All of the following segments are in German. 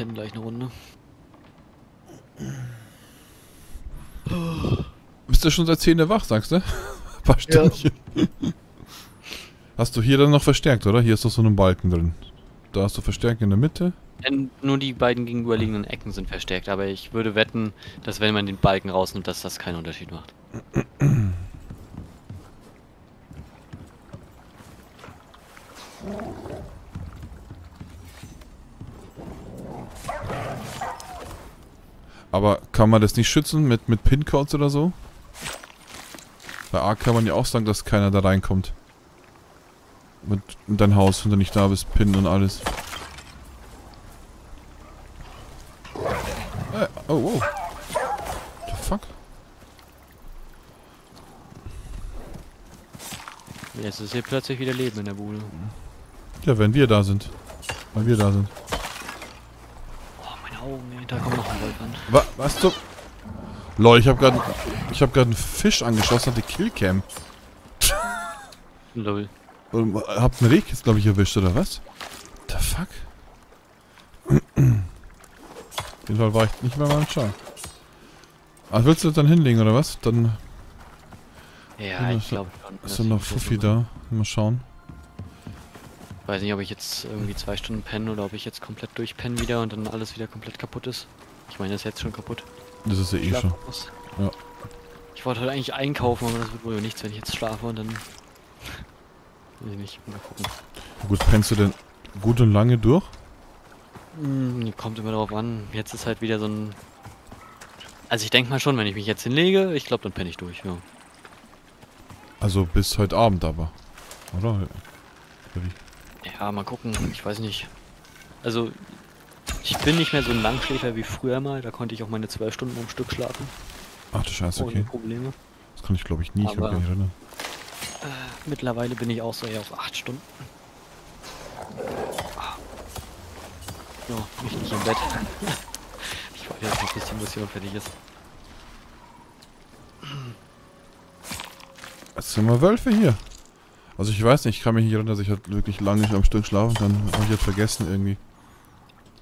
pennen gleich eine Runde. Bist du schon seit 10 Uhr wach, sagst du? Ein paar Stündchen. Hast du hier dann noch verstärkt, oder? Hier ist doch so ein Balken drin. Da hast du verstärkt in der Mitte. Denn nur die beiden gegenüberliegenden Ecken sind verstärkt, aber ich würde wetten, dass wenn man den Balken rausnimmt, dass das keinen Unterschied macht. Aber kann man das nicht schützen mit, mit Pincodes oder so? Bei A kann man ja auch sagen, dass keiner da reinkommt. Mit in dein Haus, wenn du nicht da bist, Pin und alles. Äh, oh, oh. The fuck? Jetzt ist hier plötzlich wieder Leben in der Bude. Ja, wenn wir da sind. Weil wir da sind. Oh, meine Augen, ey, da kommt noch ein Wolf an. Wa was zum... Lol, ich hab grad... Ich hab grad einen Fisch angeschossen, hatte Killcam. Lol. Und habt einen Reh jetzt, glaube ich, erwischt, oder was? The fuck? Den Fall war ich nicht mehr beim Schau. Ah, willst du das dann hinlegen, oder was? Dann Ja, ich glaube schon. ist dann noch Fuffi da. Mal schauen. Weiß nicht, ob ich jetzt irgendwie zwei Stunden penne oder ob ich jetzt komplett durchpenne wieder und dann alles wieder komplett kaputt ist. Ich meine, das ist jetzt schon kaputt. Das ist ja eh schon. Ja. Ich wollte heute eigentlich einkaufen, aber das wird wohl nichts, wenn ich jetzt schlafe und dann... Weiß ich nicht, mal gucken. Gut, pennst du denn gut und lange durch? Hm, kommt immer darauf an. Jetzt ist halt wieder so ein... Also ich denke mal schon, wenn ich mich jetzt hinlege, ich glaube, dann penne ich durch, ja. Also bis heute Abend aber. Oder? Oder wie? Ja, mal gucken, ich weiß nicht. Also, ich bin nicht mehr so ein Langschläfer wie früher mal, da konnte ich auch meine zwölf Stunden am Stück schlafen, Ach du Scheiße, ohne okay. Probleme. Das kann ich glaube ich nie. Ich mich gar nicht erinnern. Mittlerweile bin ich auch so eher auf acht Stunden. Ja, mich nicht im Bett. Ich warte jetzt noch, bis die Mission fertig ist. Es sind immer Wölfe hier. Also ich weiß nicht, ich kann mich nicht erinnern, dass ich halt wirklich lange nicht am Stück schlafen kann. Habe ich jetzt vergessen irgendwie.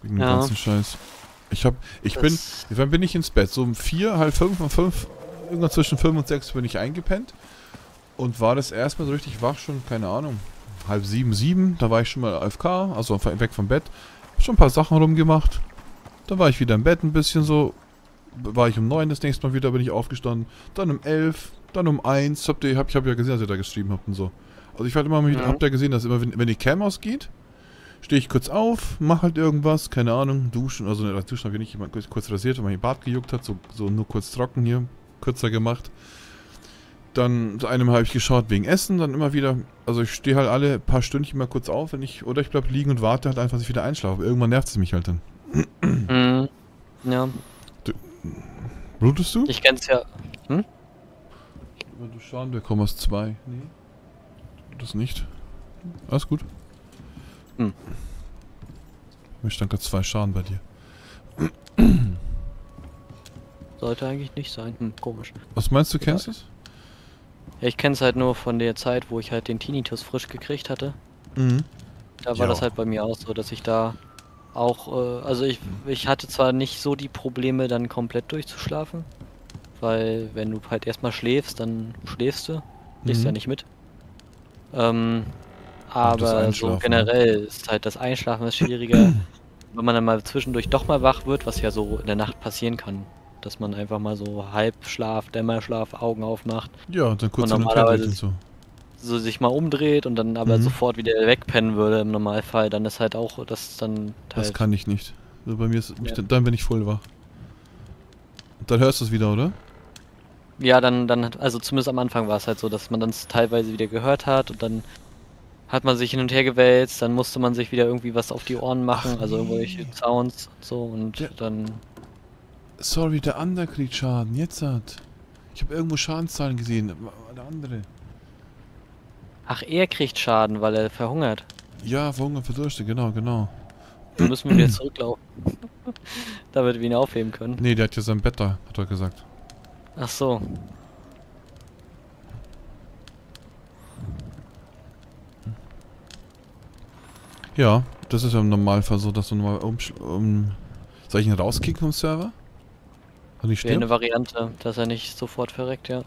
Wegen dem Ja. ganzen Scheiß. Ich hab, ich bin, Das- wann bin ich ins Bett? So um vier, halb fünf, um fünf, irgendwann zwischen fünf und sechs bin ich eingepennt. Und war das erstmal so richtig wach schon, keine Ahnung, halb sieben, sieben. Da war ich schon mal AFK, also weg vom Bett. Hab schon ein paar Sachen rumgemacht. Dann war ich wieder im Bett ein bisschen so. War ich um neun das nächste Mal wieder, bin ich aufgestanden. Dann um elf, dann um eins. Habt ihr, hab, ich habe ja gesehen, dass ihr da geschrieben habt und so. Also ich war immer mal Mhm. habt ihr gesehen, dass immer, wenn, wenn die Cam ausgeht, stehe ich kurz auf, mach halt irgendwas, keine Ahnung, duschen, also ne, duschen habe ich nicht, jemand kurz, kurz rasiert, weil mein Bart gejuckt hat, so, so nur kurz trocken hier, kürzer gemacht. Dann zu einem habe ich geschaut wegen Essen, dann immer wieder, also ich stehe halt alle paar Stündchen mal kurz auf, wenn ich, oder ich bleib liegen und warte halt einfach, dass ich wieder einschlafe. Irgendwann nervt es mich halt dann. Mhm. Ja, Blutest du? ich kenn's ja. Mal du schauen, wir kommen aus zwei. Nee. Das nicht. Alles gut. Hm. Mir stand gerade zwei Schaden bei dir. Sollte eigentlich nicht sein. Hm, komisch. Was meinst du, kennst du es? Ja, ich kenn's halt nur von der Zeit, wo ich halt den Tinnitus frisch gekriegt hatte. Mhm. Da war Ja. das halt bei mir auch so, dass ich da auch, äh, also ich, ich hatte zwar nicht so die Probleme, dann komplett durchzuschlafen, weil wenn du halt erstmal schläfst, dann schläfst du, schläfst Mhm. ja nicht mit. Ähm, aber so ne? generell ist halt das Einschlafen ist schwieriger, wenn man dann mal zwischendurch doch mal wach wird, was ja so in der Nacht passieren kann. Dass man einfach mal so Halbschlaf, Dämmerschlaf, Augen aufmacht, Ja, und dann kurz Und normalerweise und so. so sich mal umdreht und dann aber Mhm. sofort wieder wegpennen würde im Normalfall, dann ist halt auch das dann Das halt kann ich nicht. Also bei mir ist Ja. dann bin ich voll wach. Und dann hörst du es wieder, oder? Ja, dann, dann, hat- also zumindest am Anfang war es halt so, dass man dann teilweise wieder gehört hat und dann hat man sich hin und her gewälzt, dann musste man sich wieder irgendwie was auf die Ohren machen, Ach also nee. irgendwelche Sounds und so und Ja. dann, Sorry, der andere kriegt Schaden. Jetzt hat. Ich habe irgendwo Schadenszahlen gesehen. Der andere. ach, er kriegt Schaden, weil er verhungert. Ja, Verhunger verdurste, genau, genau. Dann müssen wir wieder zurücklaufen. Damit wir ihn aufheben können. Nee, der hat ja sein Bett da, hat er gesagt. Ach so. Ja, das ist ja im Normalfall so, dass du mal umsch um, Soll ich ihn rauskicken vom Server? Und ich Wäre eine? Variante, dass er nicht sofort verreckt, ja.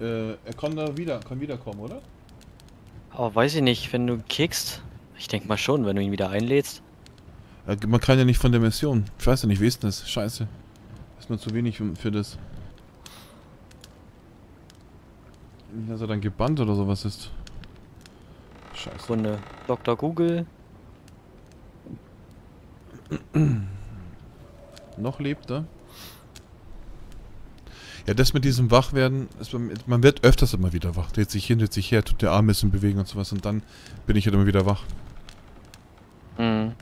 Äh, er kann da wieder, kann wiederkommen, oder? Aber weiß ich nicht, wenn du kickst, ich denke mal schon, wenn du ihn wieder einlädst. Äh, man kann ja nicht von der Mission. Ich weiß ja nicht, wie ist denn das? Scheiße. Ist mir zu wenig für das. Nicht, dass er dann gebannt oder sowas ist. Scheiße. Runde Dr. Google. Noch lebt er. Ja, das mit diesem Wachwerden, ist, man wird öfters immer wieder wach. Dreht sich hin, dreht sich her, tut der Arm ein bisschen bewegen und sowas und dann bin ich halt immer wieder wach. Mhm.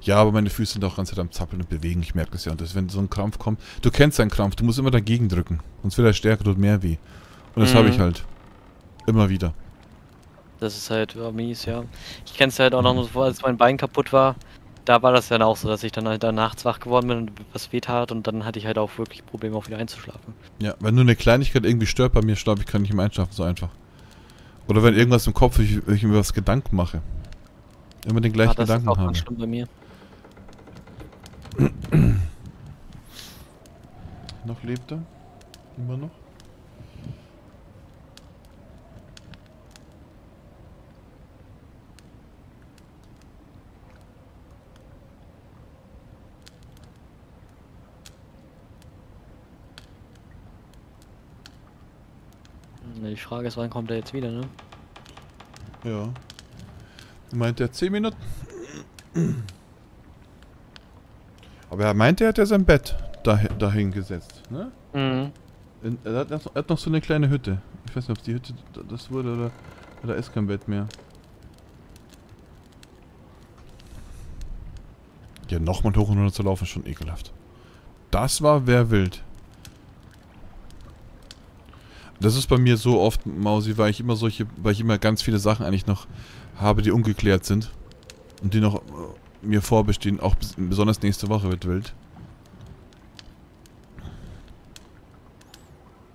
Ja, aber meine Füße sind auch ganz Zeit am Zappeln und bewegen, ich merke das ja. Und das, wenn so ein Krampf kommt, du kennst einen Krampf, du musst immer dagegen drücken. Sonst wird er stärker, tut mehr weh. Und das Mhm. habe ich halt. Immer wieder. Das ist halt ja, mies, ja. Ich kenne es halt auch noch so als mein Bein kaputt war. Da war das dann auch so, dass ich dann halt da nachts wach geworden bin und was weh tat und dann hatte ich halt auch wirklich Probleme, auch wieder einzuschlafen. Ja, wenn nur eine Kleinigkeit irgendwie stört bei mir, glaube ich, kann ich im Einschlafen so einfach. Oder wenn irgendwas im Kopf, ich, ich mir was Gedanken mache. Immer den gleichen Ah, das Gedanken ist auch habe. ganz schlimm bei mir. Noch lebt er? Immer noch? Die Frage ist, wann kommt er jetzt wieder, ne? Ja. Meint er 10 Minuten? Aber er meinte, er hat ja sein Bett dahin, dahin gesetzt, ne? Mhm. In, er, hat noch, er hat noch so eine kleine Hütte. Ich weiß nicht, ob die Hütte das wurde oder, oder ist kein Bett mehr. Ja, nochmal hoch und runter zu laufen, ist schon ekelhaft. Das war wer wild. Das ist bei mir so oft, Mausi, weil ich immer solche, weil ich immer ganz viele Sachen eigentlich noch habe, die ungeklärt sind. Und die noch äh, mir vorbestehen, auch bes- besonders nächste Woche wird wild.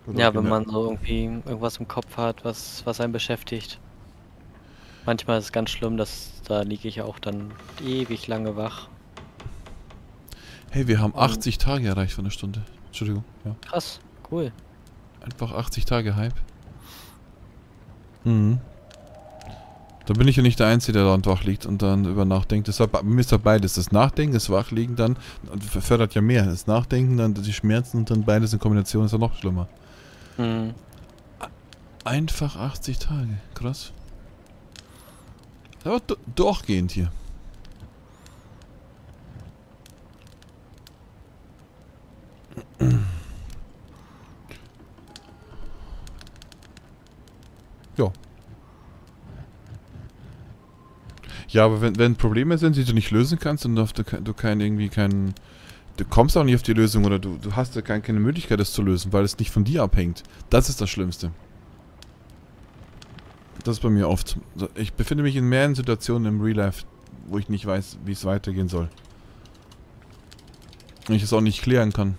Oder Ja, wenn man so irgendwie irgendwas im Kopf hat, was, was einen beschäftigt. Manchmal ist es ganz schlimm, dass da liege ich auch dann ewig lange wach. Hey, wir haben Mhm. 80 Tage erreicht von der Stunde. Entschuldigung, ja. Krass, cool. Einfach 80 Tage Hype. Mhm. Da bin ich ja nicht der Einzige, der da und wach liegt und dann über nachdenkt. Mir ist ja beides. Das Nachdenken, das Wachliegen dann fördert ja mehr. Das Nachdenken, dann die Schmerzen und dann beides in Kombination ist ja noch schlimmer. Mhm. Einfach 80 Tage. Krass. Aber du- durchgehend hier. Ja. Ja, aber wenn, wenn Probleme sind, die du nicht lösen kannst und du, du kein irgendwie keinen. Du kommst auch nicht auf die Lösung oder du, du hast ja kein, keine Möglichkeit, das zu lösen, weil es nicht von dir abhängt. Das ist das Schlimmste. Das ist bei mir oft. Ich befinde mich in mehreren Situationen im Real Life, wo ich nicht weiß, wie es weitergehen soll. Und ich es auch nicht klären kann.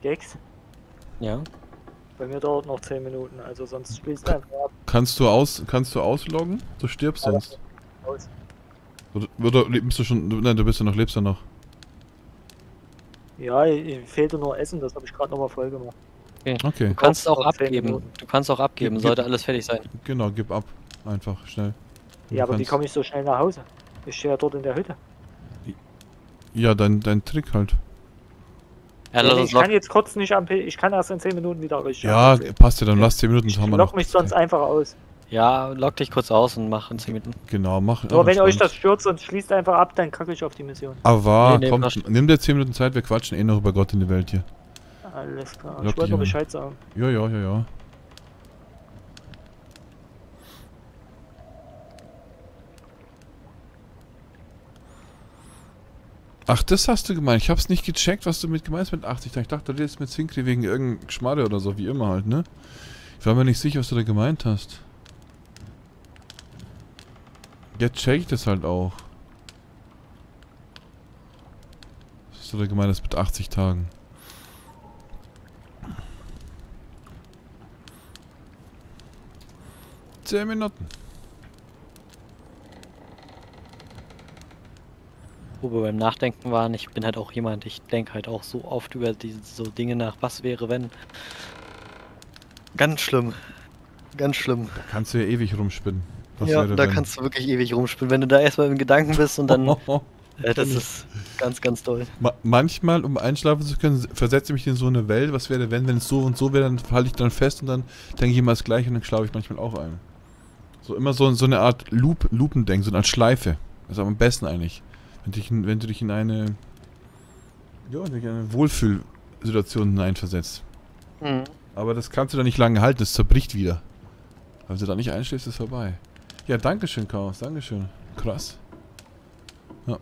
Gex, Ja. Bei mir dauert noch 10 Minuten, also sonst schließt einfach ab. Kannst du aus, kannst du ausloggen? Du stirbst Aber- sonst. Aus. Oder, oder bist du schon. Nein, du bist ja noch, lebst ja noch. Ja, ich- fehlte nur Essen, das habe ich gerade nochmal voll gemacht. Okay, Du kannst auch abgeben. Du kannst auch abgeben, Gib- sollte gib- alles fertig sein. genau, gib ab. Einfach, schnell. Ja, aber wie kannst- komme ich so schnell nach Hause? Ich stehe ja dort in der Hütte. Ja, dein, dein Trick halt. Ja, nee, ich kann lock- jetzt kurz nicht am P ich kann erst in 10 Minuten wieder richtig Ja, passt ja, dann lass 10 Minuten, Ich haben wir lock noch. mich sonst einfach aus. ja, log dich kurz aus und mach in 10 Minuten. Genau, mach. Aber wenn euch das stört, sonst schließt einfach ab, dann kacke ich auf die Mission. Aber Nee, nee, komm, nimm dir 10 Minuten Zeit, wir quatschen eh noch über Gott in die Welt hier. Alles klar. Lock Ich wollte nur. Bescheid sagen. Ja, ja, ja, ja. Ach, das hast du gemeint. Ich hab's nicht gecheckt, was du mit gemeint hast mit 80 Tagen. Ich dachte, du redest mit Zinkri wegen irgendeinem Schmarre oder so, wie immer halt, ne? Ich war mir nicht sicher, was du da gemeint hast. Jetzt check ich das halt auch. Was hast du da gemeint hast mit 80 Tagen? Zehn Minuten. Wo wir beim Nachdenken waren, ich bin halt auch jemand, ich denke halt auch so oft über diese so Dinge nach, was wäre wenn. Ganz schlimm. Ganz schlimm. Da kannst du ja ewig rumspinnen. Was ja, da wenn- kannst du wirklich ewig rumspielen. Wenn du da erstmal im Gedanken bist und dann, äh, das ist ganz, ganz toll. Ma manchmal, um einschlafen zu können, versetze ich mich in so eine Welt, was wäre, wenn, wenn es so und so wäre, dann halte ich dann fest und dann denke ich immer das Gleiche und dann schlafe ich manchmal auch ein. So immer so, so eine Art Loop, Lupendenken, so eine Art Schleife. Das ist am besten eigentlich. Wenn, dich, wenn du dich in eine, ja, in eine Wohlfühlsituation hineinversetzt. Mhm. Aber das kannst du dann nicht lange halten, das zerbricht wieder. Wenn du da nicht einschläfst, ist vorbei. Ja, dankeschön, Chaos, dankeschön. Krass. Ja.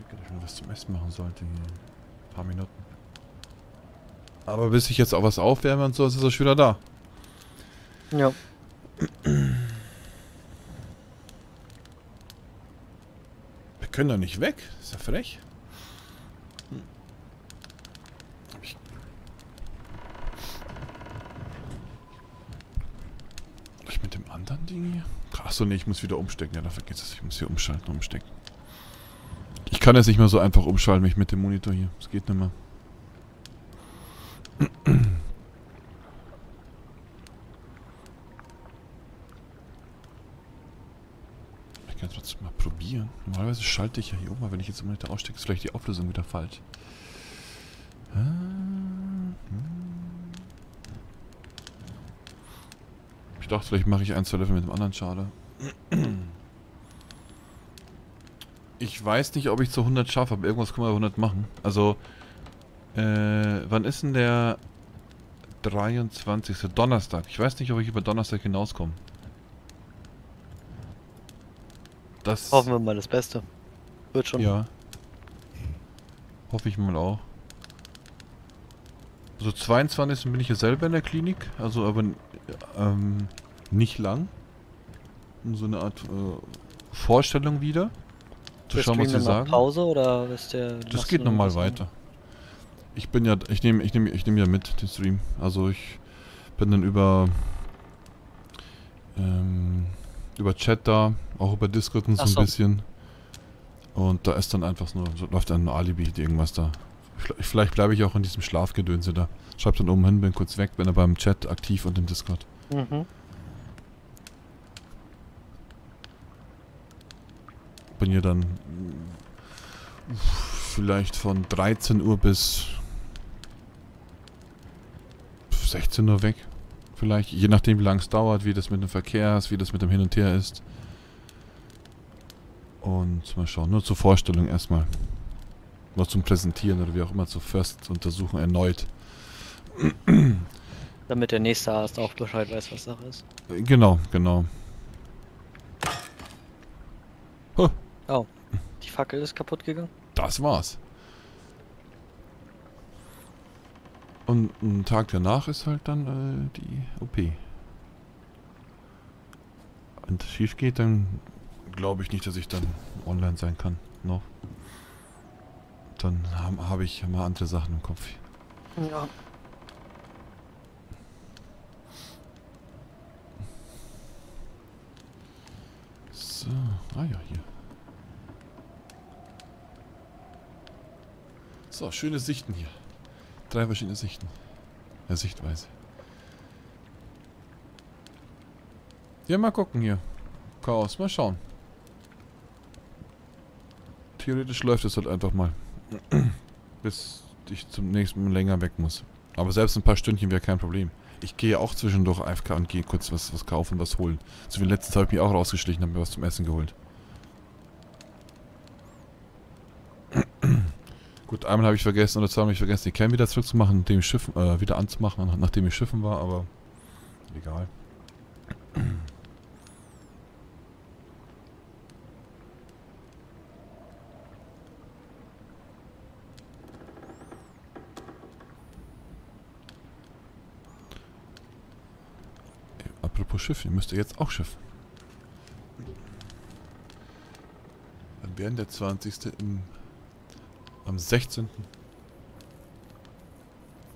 Ich hätte schon was zum Essen machen sollte hier. Ein paar Minuten. Aber bis ich jetzt auch was aufwärme und so, ist er schon wieder da. Ja. können doch nicht weg. Ist ja frech. Hm. Ich mit dem anderen Ding hier? Achso, nee, ich muss wieder umstecken. Ja, da vergiss es. Ich muss hier umschalten, umstecken. Ich kann jetzt nicht mehr so einfach umschalten, mich mit dem Monitor hier. Das geht nicht mehr. Ich kann es trotzdem mal probieren. Normalerweise schalte ich ja hier um, aber wenn ich jetzt den Monitor ausstecke, ist vielleicht die Auflösung wieder falsch. Ah, hm. Ich dachte, vielleicht mache ich ein, zwei Level mit dem anderen Schade. Ich weiß nicht, ob ich zu 100 schaffe, aber irgendwas können wir bei 100 machen. Also, äh, wann ist denn der 23. Donnerstag? Ich weiß nicht, ob ich über Donnerstag hinauskomme. Das Hoffen wir mal das Beste. Wird schon. ja. Hoffe ich mal auch. Also 22. bin ich ja selber in der Klinik, also aber ähm, nicht lang. Um So eine Art äh, Vorstellung wieder. Zu schauen, was sie sagen. Pause oder ist der. Das geht nochmal weiter. Ich bin ja, ich nehme, ich nehme, ich nehme ja mit den Stream. Also ich bin dann über ähm, über Chat da, auch über Discord und so Ach ein so. bisschen. Und da ist dann einfach nur, so läuft dann ein Alibi, irgendwas da. Vielleicht- Vielleicht bleibe ich auch in diesem Schlafgedönse da. Schreib dann oben hin, bin kurz weg, bin aber beim Chat aktiv und im Discord. Mhm. Bin hier dann vielleicht von 13 Uhr bis 16 Uhr weg. Vielleicht, je nachdem wie lange es dauert, wie das mit dem Verkehr ist, wie das mit dem Hin und Her ist. Und mal schauen, nur zur Vorstellung erstmal. Oder zum Präsentieren oder wie auch immer zur First-Untersuchung erneut. Damit der nächste Arzt auch Bescheid weiß, was Sache ist. Genau, genau. Die Fackel ist kaputt gegangen. Das war's. Und ein Tag danach ist halt dann äh, die OP. Wenn es schief geht, dann glaube ich nicht, dass ich dann online sein kann. Noch. Dann habe hab ich mal andere Sachen im Kopf. Ja. So, ah ja, hier. So, schöne Sichten hier. Drei verschiedene Sichten. Ja, Sichtweise. Ja, mal gucken hier. Chaos, mal schauen. Theoretisch läuft es halt einfach mal. Bis ich zum nächsten Mal länger weg muss. Aber selbst ein paar Stündchen wäre kein Problem. Ich gehe auch zwischendurch AFK und gehe kurz was, was kaufen, was holen. So wie letztens habe ich mich auch rausgeschlichen und mir was zum Essen geholt. Gut, einmal habe ich vergessen oder zweimal habe ich vergessen, die Cam wieder zurückzumachen, nachdem ich Schiffen, äh, wieder anzumachen, nach- nachdem ich Schiffen war, aber egal. Apropos Schiff, ihr müsst jetzt auch schiffen. Dann wären der 20. Im, am 16.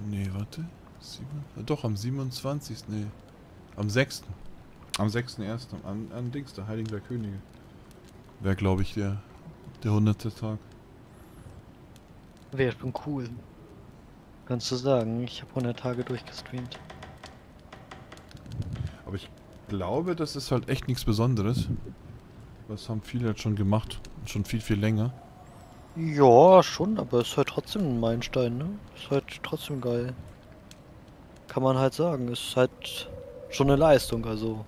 Nee, warte. Sieben, äh, doch, am 27. Nee, am 6. Am 6.1. An, an Dings, der Heiligen der Könige. Wäre, glaube ich, der, der 100. Tag. Wäre schon cool. Kannst du sagen, ich habe 100 Tage durchgestreamt. Aber ich glaube, das ist halt echt nichts Besonderes. Das haben viele jetzt schon gemacht. Schon viel, viel länger. Ja, schon, aber es ist halt trotzdem ein Meilenstein, ne? Ist halt trotzdem geil. Kann man halt sagen. Ist halt schon eine Leistung, also.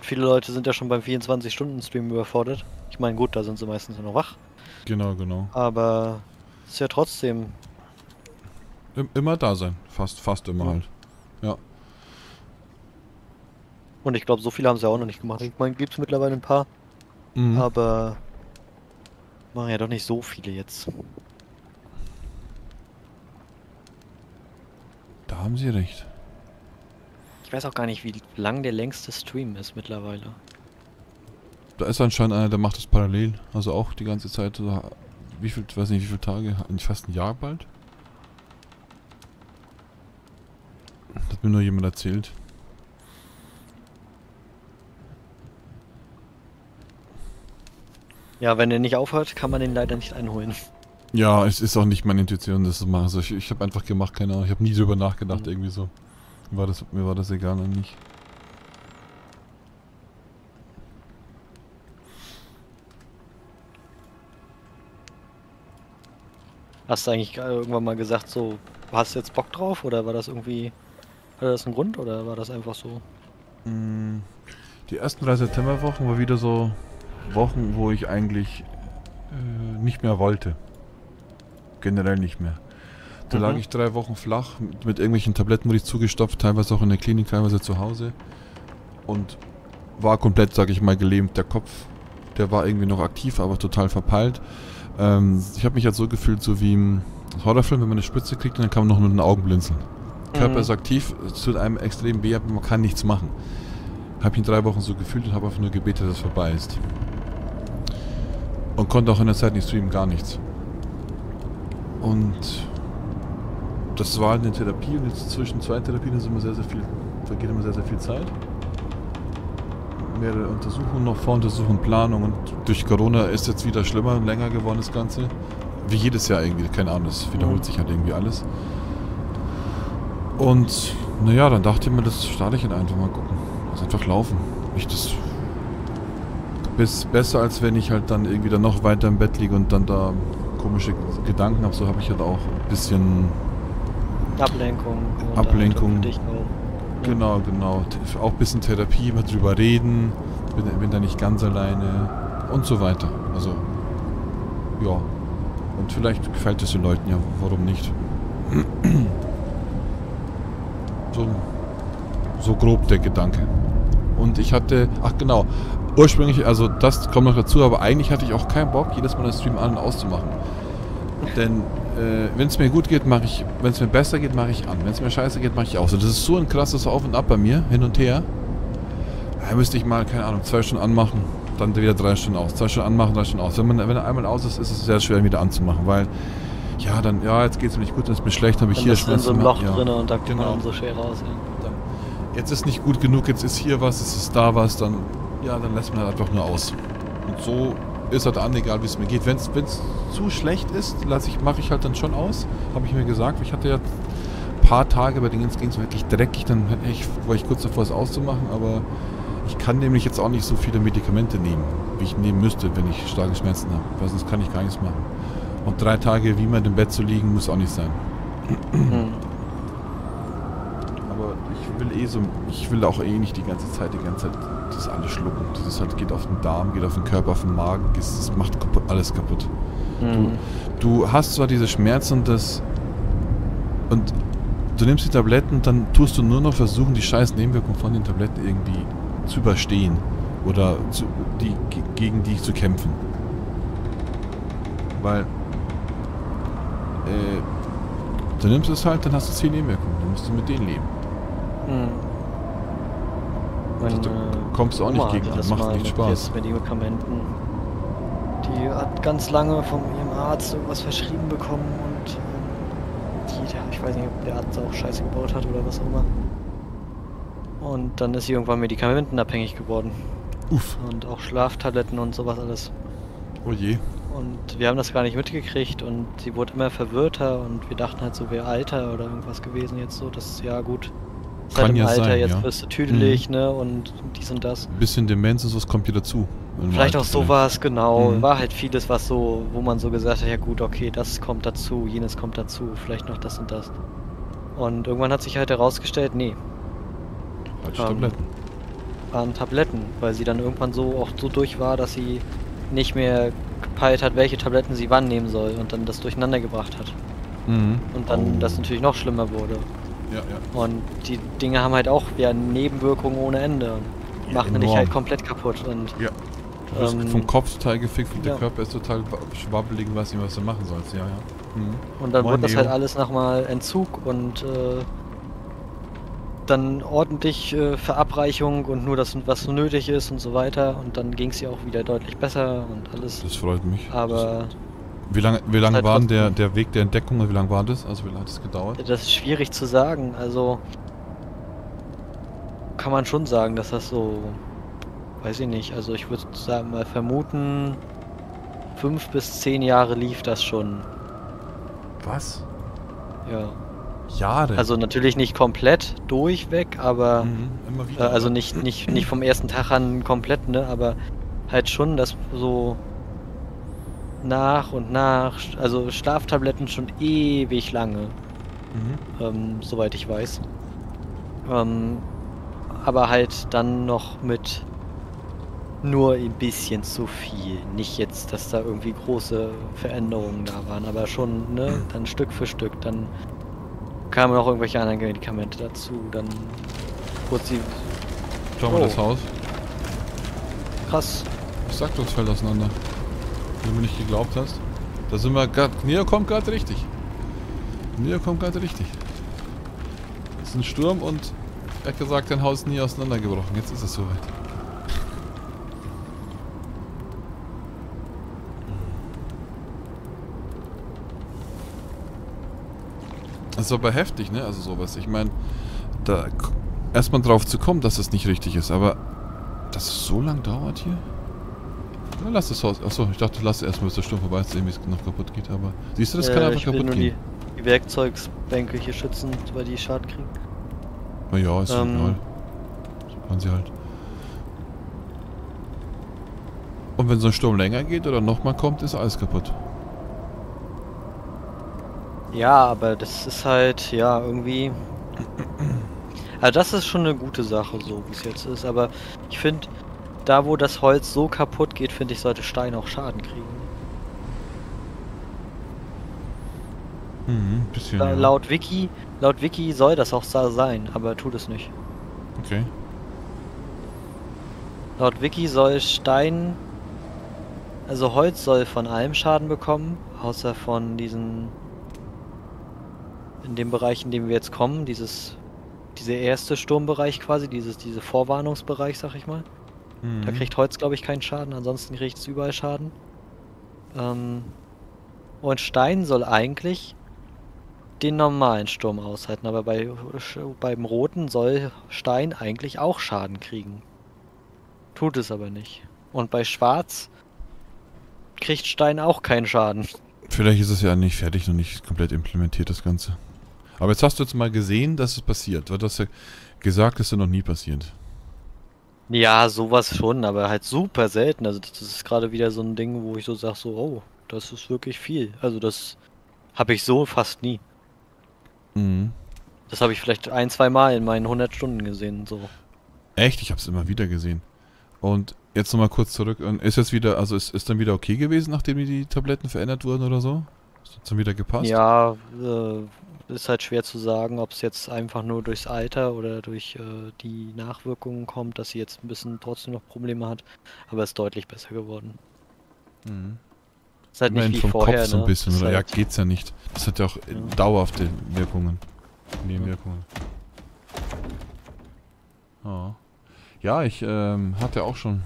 Viele Leute sind ja schon beim 24-Stunden-Stream überfordert. Ich meine, gut, da sind sie meistens noch wach. Genau, genau. Aber ist ja trotzdem. Im, immer da sein. Fast, fast immer Ja. halt. Ja. Und ich glaube, so viele haben sie auch noch nicht gemacht. Ich meine, gibt es mittlerweile ein paar, Mhm. aber machen ja doch nicht so viele jetzt. Da haben sie recht. Ich weiß auch gar nicht, wie lang der längste Stream ist mittlerweile. Da ist anscheinend einer, der macht das parallel. Also auch die ganze Zeit. so, Wie viel, weiß nicht, wie viele Tage? Fast ein Jahr bald? Hat mir nur jemand erzählt. Ja, wenn er nicht aufhört, kann man den leider nicht einholen. Ja, es ist auch nicht meine Intuition, das zu machen. Also ich, ich habe einfach gemacht, keine Ahnung. Ich habe nie drüber nachgedacht, Mhm. irgendwie so. Mir war das, mir war das egal eigentlich. Hast du eigentlich irgendwann mal gesagt, so, hast du jetzt Bock drauf? Oder war das irgendwie, hatte das einen Grund? Oder war das einfach so? Mm, Die ersten drei Septemberwochen war wieder so Wochen, wo ich eigentlich äh, nicht mehr wollte. Generell nicht mehr. Da Mhm. lag ich drei Wochen flach, mit, mit irgendwelchen Tabletten wurde ich zugestopft, teilweise auch in der Klinik, teilweise zu Hause. Und war komplett, sag ich mal, gelähmt. Der Kopf, der war irgendwie noch aktiv, aber total verpeilt. Ähm, ich habe mich halt so gefühlt, so wie im Horrorfilm, wenn man eine Spritze kriegt und dann kann man noch mit den Augen blinzeln. Körper Mhm. ist aktiv, es tut einem extrem weh, aber man kann nichts machen. Habe ihn drei Wochen so gefühlt und habe einfach nur gebetet, dass es vorbei ist. Und konnte auch in der Zeit nicht streamen, gar nichts. Und das war halt eine Therapie und jetzt zwischen zwei Therapien ist immer sehr, sehr viel, vergeht immer sehr, sehr viel Zeit. Mehrere Untersuchungen noch, Voruntersuchungen, Planung und durch Corona ist jetzt wieder schlimmer und länger geworden das Ganze. Wie jedes Jahr irgendwie, keine Ahnung, das wiederholt Mhm. sich halt irgendwie alles. Und naja, dann dachte ich mir, das starte ich halt einfach mal gucken. Das einfach laufen. Ich das ist besser, als wenn ich halt dann irgendwie dann noch weiter im Bett liege und dann da komische Gedanken habe. So habe ich halt auch ein bisschen. Ablenkung. Ablenkung. Auch. Genau, genau. Auch ein bisschen Therapie, mal drüber reden. Bin, bin da nicht ganz alleine. Und so weiter. Also, ja. Und vielleicht gefällt es den Leuten ja, warum nicht? So, so grob der Gedanke. Und ich hatte, ach genau, ursprünglich, also das kommt noch dazu, aber eigentlich hatte ich auch keinen Bock, jedes Mal den Stream an und auszumachen. Denn äh, wenn es mir gut geht, mache ich, wenn es mir besser geht, mache ich an. Wenn es mir scheiße geht, mache ich aus. Und das ist so ein krasses Auf und Ab bei mir, hin und her. Da müsste ich mal, keine Ahnung, zwei Stunden anmachen, dann wieder drei Stunden aus. Zwei Stunden anmachen, drei Stunden aus. Wenn, man, wenn er einmal aus ist, ist es sehr schwer, ihn wieder anzumachen, weil, ja, dann, ja, jetzt geht es mir nicht gut, dann ist mir schlecht, dann habe ich Dann hier bist du in so einem Schmerzen, Loch ja. drin und da kommt Genau. man so schwer raus. Ja. Dann, jetzt ist nicht gut genug, jetzt ist hier was, jetzt ist da was, dann, ja, dann lässt man halt einfach nur aus. Und so ist halt an, egal wie es mir geht. Wenn es zu schlecht ist, ich, mache ich halt dann schon aus, habe ich mir gesagt. Ich hatte ja ein paar Tage, bei denen ging es wirklich dreckig, dann hätte ich, war ich kurz davor, es auszumachen, aber ich kann nämlich jetzt auch nicht so viele Medikamente nehmen, wie ich nehmen müsste, wenn ich starke Schmerzen habe, weil sonst kann ich gar nichts machen. Und drei Tage wie man im Bett zu liegen, muss auch nicht sein. Hm. Aber ich will eh so, ich will auch eh nicht die ganze Zeit, die ganze Zeit das alles schlucken. Das halt geht auf den Darm, geht auf den Körper, auf den Magen, das macht kaputt, alles kaputt. Hm. Du hast zwar diese Schmerzen und das und du nimmst die Tabletten und dann tust du nur noch versuchen, die scheiß Nebenwirkungen von den Tabletten irgendwie zu überstehen oder zu, die, ge- gegen die zu kämpfen. Weil äh, du nimmst es halt, dann hast du zehn Nebenwirkungen, dann musst du mit denen leben. Hm. Also, da kommst du auch nicht gegen das macht nicht mit Spaß. jetzt Medikamenten. Die hat ganz lange von ihrem Arzt irgendwas verschrieben bekommen und ähm, die, ich weiß nicht, ob der Arzt auch Scheiße gebaut hat oder was auch immer. Und dann ist sie irgendwann medikamentenabhängig geworden. Uff. Und auch Schlaftabletten und sowas alles. Oh je. Und wir haben das gar nicht mitgekriegt und sie wurde immer verwirrter und wir dachten halt so, wäre Alter oder irgendwas gewesen jetzt so. Das ist ja gut. Kann ja Alter, sein, jetzt ja. Mhm. wirst du tüdelig, ne? Und dies und das. Ein bisschen Demenz und sowas kommt hier dazu. Vielleicht auch Alter sowas, genau. Mhm. War halt vieles, was so, wo man so gesagt hat, ja gut, okay, das kommt dazu, jenes kommt dazu, vielleicht noch das und das. Und irgendwann hat sich halt herausgestellt, nee, Falsche Ähm, Tabletten. waren Tabletten, weil sie dann irgendwann so auch so durch war, dass sie nicht mehr gepeilt hat, welche Tabletten sie wann nehmen soll und dann das durcheinander gebracht hat. Mhm. Und dann Oh. das natürlich noch schlimmer wurde. Ja, ja. Und die Dinge haben halt auch ja Nebenwirkungen ohne Ende. Ja, Machen dich enorm. halt komplett kaputt und Ja. Du bist Ähm, vom Kopf total gefickt und der ja. Körper ist total wa- schwabbelig und weiß nicht, was du machen sollst. Ja, ja. Mhm. Und dann Moin, wurde das halt alles nochmal Entzug und äh, dann ordentlich äh, Verabreichung und nur das, was nötig ist und so weiter. Und dann ging es ihr auch wieder deutlich besser und alles. Das freut mich. Aber Wie lange, wie lange halt war denn der, der Weg der Entdeckung und wie lange war das? Also wie lange hat es gedauert? das ist schwierig zu sagen. Also kann man schon sagen, dass das so, weiß ich nicht. Also ich würde sagen mal vermuten, fünf bis zehn Jahre lief das schon. Was? Ja. Jahre? Also natürlich nicht komplett durchweg, aber mhm. immer Äh, wieder. also nicht, nicht, nicht vom ersten Tag an komplett, ne? Aber halt schon, dass so nach und nach, also Schlaftabletten schon ewig lange, Mhm. ähm, soweit ich weiß. Ähm, aber halt dann noch mit nur ein bisschen zu viel. Nicht jetzt, dass da irgendwie große Veränderungen da waren, aber schon, ne, dann Stück für Stück. Dann kamen noch irgendwelche anderen Medikamente dazu. Dann wurde sie Schau mal Oh. das Haus. krass. Ich sag doch, es fällt auseinander. Wenn du mir nicht geglaubt hast. Da sind wir gerade. Neo kommt gerade richtig. Neo kommt gerade richtig. Es ist ein Sturm und hat gesagt, dein Haus ist nie auseinandergebrochen. Jetzt ist es soweit. Das ist aber heftig, ne? Also sowas. Ich meine, da erstmal drauf zu kommen, dass es nicht richtig ist, aber dass es so lang dauert hier? Ja, lass das Haus. Achso, ich dachte, lass erstmal bis der Sturm vorbei ist, sehen, wie es noch kaputt geht, aber. Siehst du, das kann Äh, einfach ich will kaputt nur gehen. Die, die Werkzeugsbänke hier schützen, weil die Schaden kriegen. Na ja, ist Ähm. egal. So kann sie halt. Und wenn so ein Sturm länger geht oder nochmal kommt, ist alles kaputt. Ja, aber das ist halt, ja, irgendwie. Also das ist schon eine gute Sache, so wie es jetzt ist. Aber ich finde, da wo das Holz so kaputt geht, finde ich, sollte Stein auch Schaden kriegen. Mhm, bisschen. La laut Wiki, laut Wiki soll das auch so sein, aber tut es nicht. Okay. Laut Wiki soll Stein, also Holz soll von allem Schaden bekommen, außer von diesen, in dem Bereich, in dem wir jetzt kommen, dieses, dieser erste Sturmbereich quasi, dieses, diese Vorwarnungsbereich, sag ich mal. Mhm. Da kriegt Holz, glaube ich, keinen Schaden, ansonsten kriegt es überall Schaden. Ähm, und Stein soll eigentlich den normalen Sturm aushalten, aber bei, beim Roten soll Stein eigentlich auch Schaden kriegen. Tut es aber nicht. Und bei Schwarz kriegt Stein auch keinen Schaden. Vielleicht ist es ja nicht fertig und nicht komplett implementiert, das Ganze. Aber jetzt hast du jetzt mal gesehen, dass es passiert. Du hast ja gesagt, es noch nie passiert. Ja, sowas schon, aber halt super selten. Also das ist gerade wieder so ein Ding, wo ich so sag, so, oh, das ist wirklich viel. Also das habe ich so fast nie. Mhm. Das habe ich vielleicht ein, zwei Mal in meinen 100 Stunden gesehen, so. Echt? Ich habe es immer wieder gesehen. Und jetzt nochmal kurz zurück. Und Ist jetzt wieder, also ist, ist dann wieder okay gewesen, nachdem die, die Tabletten verändert wurden oder so? Ist das dann wieder gepasst? Ja, äh, ist halt schwer zu sagen, ob es jetzt einfach nur durchs Alter oder durch äh, die Nachwirkungen kommt, dass sie jetzt ein bisschen trotzdem noch Probleme hat. Aber ist deutlich besser geworden. Mhm. Ist halt Immerhin nicht wie vom vorher, Kopf so ein ne? bisschen, Ist oder? Ja, halt- geht's ja nicht. Das hat ja auch äh, Ja. dauerhafte Wirkungen. Nebenwirkungen. Ja. Ja, ich ähm, hatte auch schon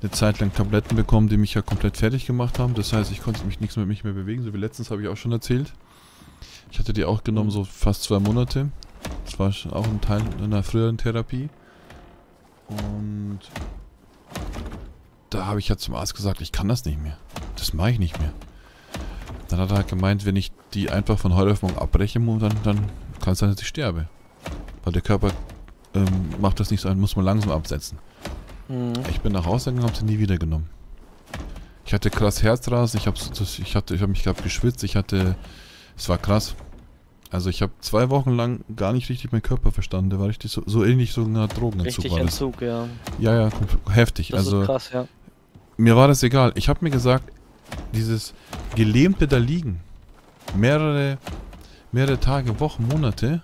eine Zeit lang Tabletten bekommen, die mich ja komplett fertig gemacht haben. Das heißt, ich konnte mich nichts mehr, mich mehr bewegen, so wie letztens habe ich auch schon erzählt. Ich hatte die auch genommen, Mhm. so fast zwei Monate. Das war auch ein Teil einer früheren Therapie. Und da habe ich ja zum Arzt gesagt, ich kann das nicht mehr. Das mache ich nicht mehr. Dann hat er halt gemeint, wenn ich die einfach von heute auf morgen abbreche, dann, dann kann es sein, dass ich sterbe. Weil der Körper ähm, macht das nicht so, muss man langsam absetzen. Mhm. Ich bin nach Hause gegangen und habe sie nie wieder genommen. Ich hatte krass Herzrasen, ich habe ich hatte, ich habe mich gerade geschwitzt, ich hatte, es war krass. Also ich habe zwei Wochen lang gar nicht richtig meinen Körper verstanden. Der war richtig so, so ähnlich so eine Drogenentzug Richtig. Entzug, ja. Ja, ja, heftig. Das also ist krass, ja. mir war das egal. Ich habe mir gesagt, dieses gelähmte da liegen, mehrere, mehrere Tage, Wochen, Monate.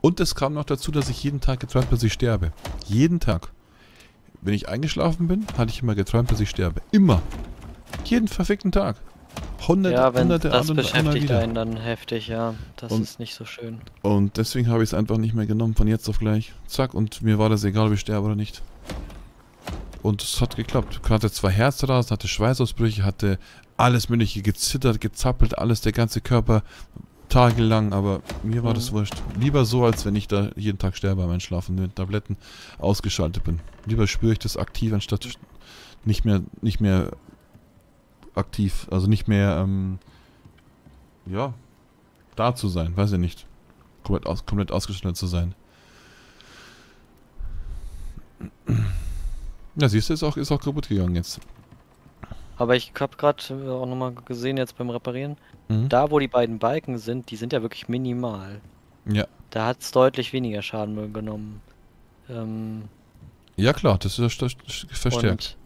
Und es kam noch dazu, dass ich jeden Tag geträumt habe, dass ich sterbe. Jeden Tag. Wenn ich eingeschlafen bin, hatte ich immer geträumt, dass ich sterbe. Immer. Jeden verfickten Tag. Hunderte, ja, wenn hunderte das an beschäftigt einen dann heftig, ja. Das Und- ist nicht so schön. Und deswegen habe ich es einfach nicht mehr genommen, von jetzt auf gleich. Zack, und mir war das egal, ob ich sterbe oder nicht. Und es hat geklappt. Ich hatte zwei Herzrasen, hatte Schweißausbrüche, hatte alles mögliche gezittert, gezappelt, alles, der ganze Körper tagelang, aber mir war Mhm. das wurscht. Lieber so, als wenn ich da jeden Tag sterbe beim Schlafen mit Tabletten ausgeschaltet bin. Lieber spüre ich das aktiv, anstatt nicht mehr, nicht mehr aktiv, also nicht mehr, ähm, ja, da zu sein, weiß ich nicht. Komplett, aus, komplett ausgeschaltet zu sein. Ja, siehst du, ist auch, ist auch kaputt gegangen jetzt. Aber ich habe gerade auch nochmal gesehen jetzt beim Reparieren, Mhm. da wo die beiden Balken sind, die sind ja wirklich minimal. Ja. Da hat es deutlich weniger Schaden genommen. Ähm, Ja klar, das ist st- st- verstärkt.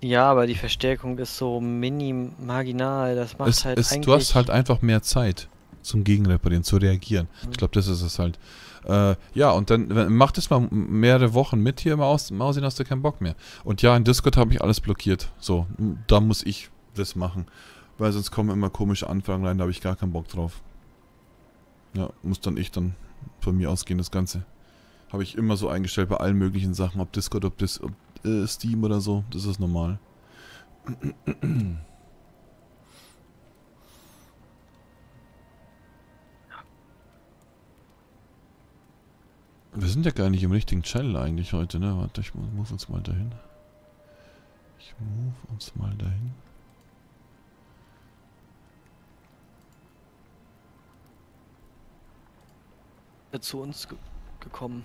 Ja, aber die Verstärkung ist so minim marginal. Das macht Es, halt es, eigentlich. du hast halt einfach mehr Zeit zum Gegenreparieren, zu reagieren. Mhm. Ich glaube, das ist es halt. Äh, ja, und dann mach das mal mehrere Wochen mit hier im Aus im Aussehen, hast du keinen Bock mehr. Und ja, in Discord habe ich alles blockiert. So, da muss ich das machen. Weil sonst kommen immer komische Anfragen rein, da habe ich gar keinen Bock drauf. Ja, muss dann ich dann von mir ausgehen, das Ganze. Habe ich immer so eingestellt bei allen möglichen Sachen, ob Discord, ob, Dis ob äh, Steam oder so. Das ist normal. Wir sind ja gar nicht im richtigen Channel eigentlich heute, ne? Warte, ich move uns mal dahin. Ich move uns mal dahin. zu uns ge gekommen.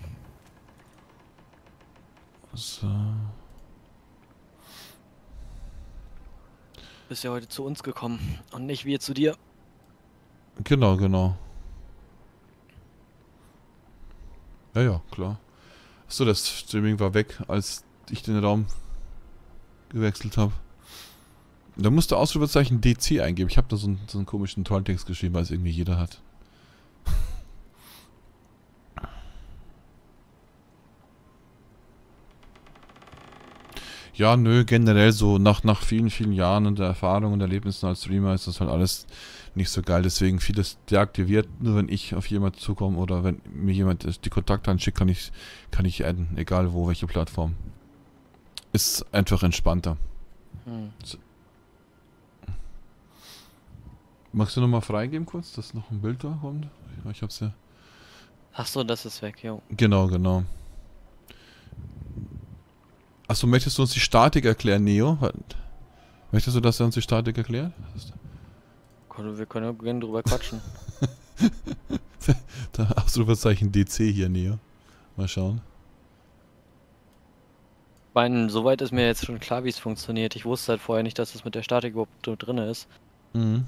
So. Bist ja heute zu uns gekommen und nicht wir zu dir. Genau, genau. Ja, ja, klar. So, das Streaming war weg, als ich den Raum gewechselt habe. Da musste Ausrufezeichen DC eingeben. Ich habe da so einen, so einen komischen Trolltext geschrieben, weil es irgendwie jeder hat. Ja, nö, generell so nach, nach vielen, vielen Jahren und der Erfahrung und Erlebnissen als Streamer ist das halt alles nicht so geil. Deswegen vieles deaktiviert. Nur wenn ich auf jemand zukomme oder wenn mir jemand die Kontakte anschickt, kann ich, kann ich adden. Egal wo, welche Plattform. Ist einfach entspannter. Hm. Magst du nochmal freigeben kurz, dass noch ein Bild da kommt? Ich hab's ja. Ach so, das ist weg, jo. Genau, genau. Achso, möchtest du uns die Statik erklären, Neo? Möchtest du, dass er uns die Statik erklärt? Wir können ja gerne drüber quatschen. Da Ausrufezeichen DC hier, Neo. Mal schauen. Ich meine, soweit ist mir jetzt schon klar, wie es funktioniert. Ich wusste halt vorher nicht, dass es mit der Statik überhaupt drin ist. Mhm.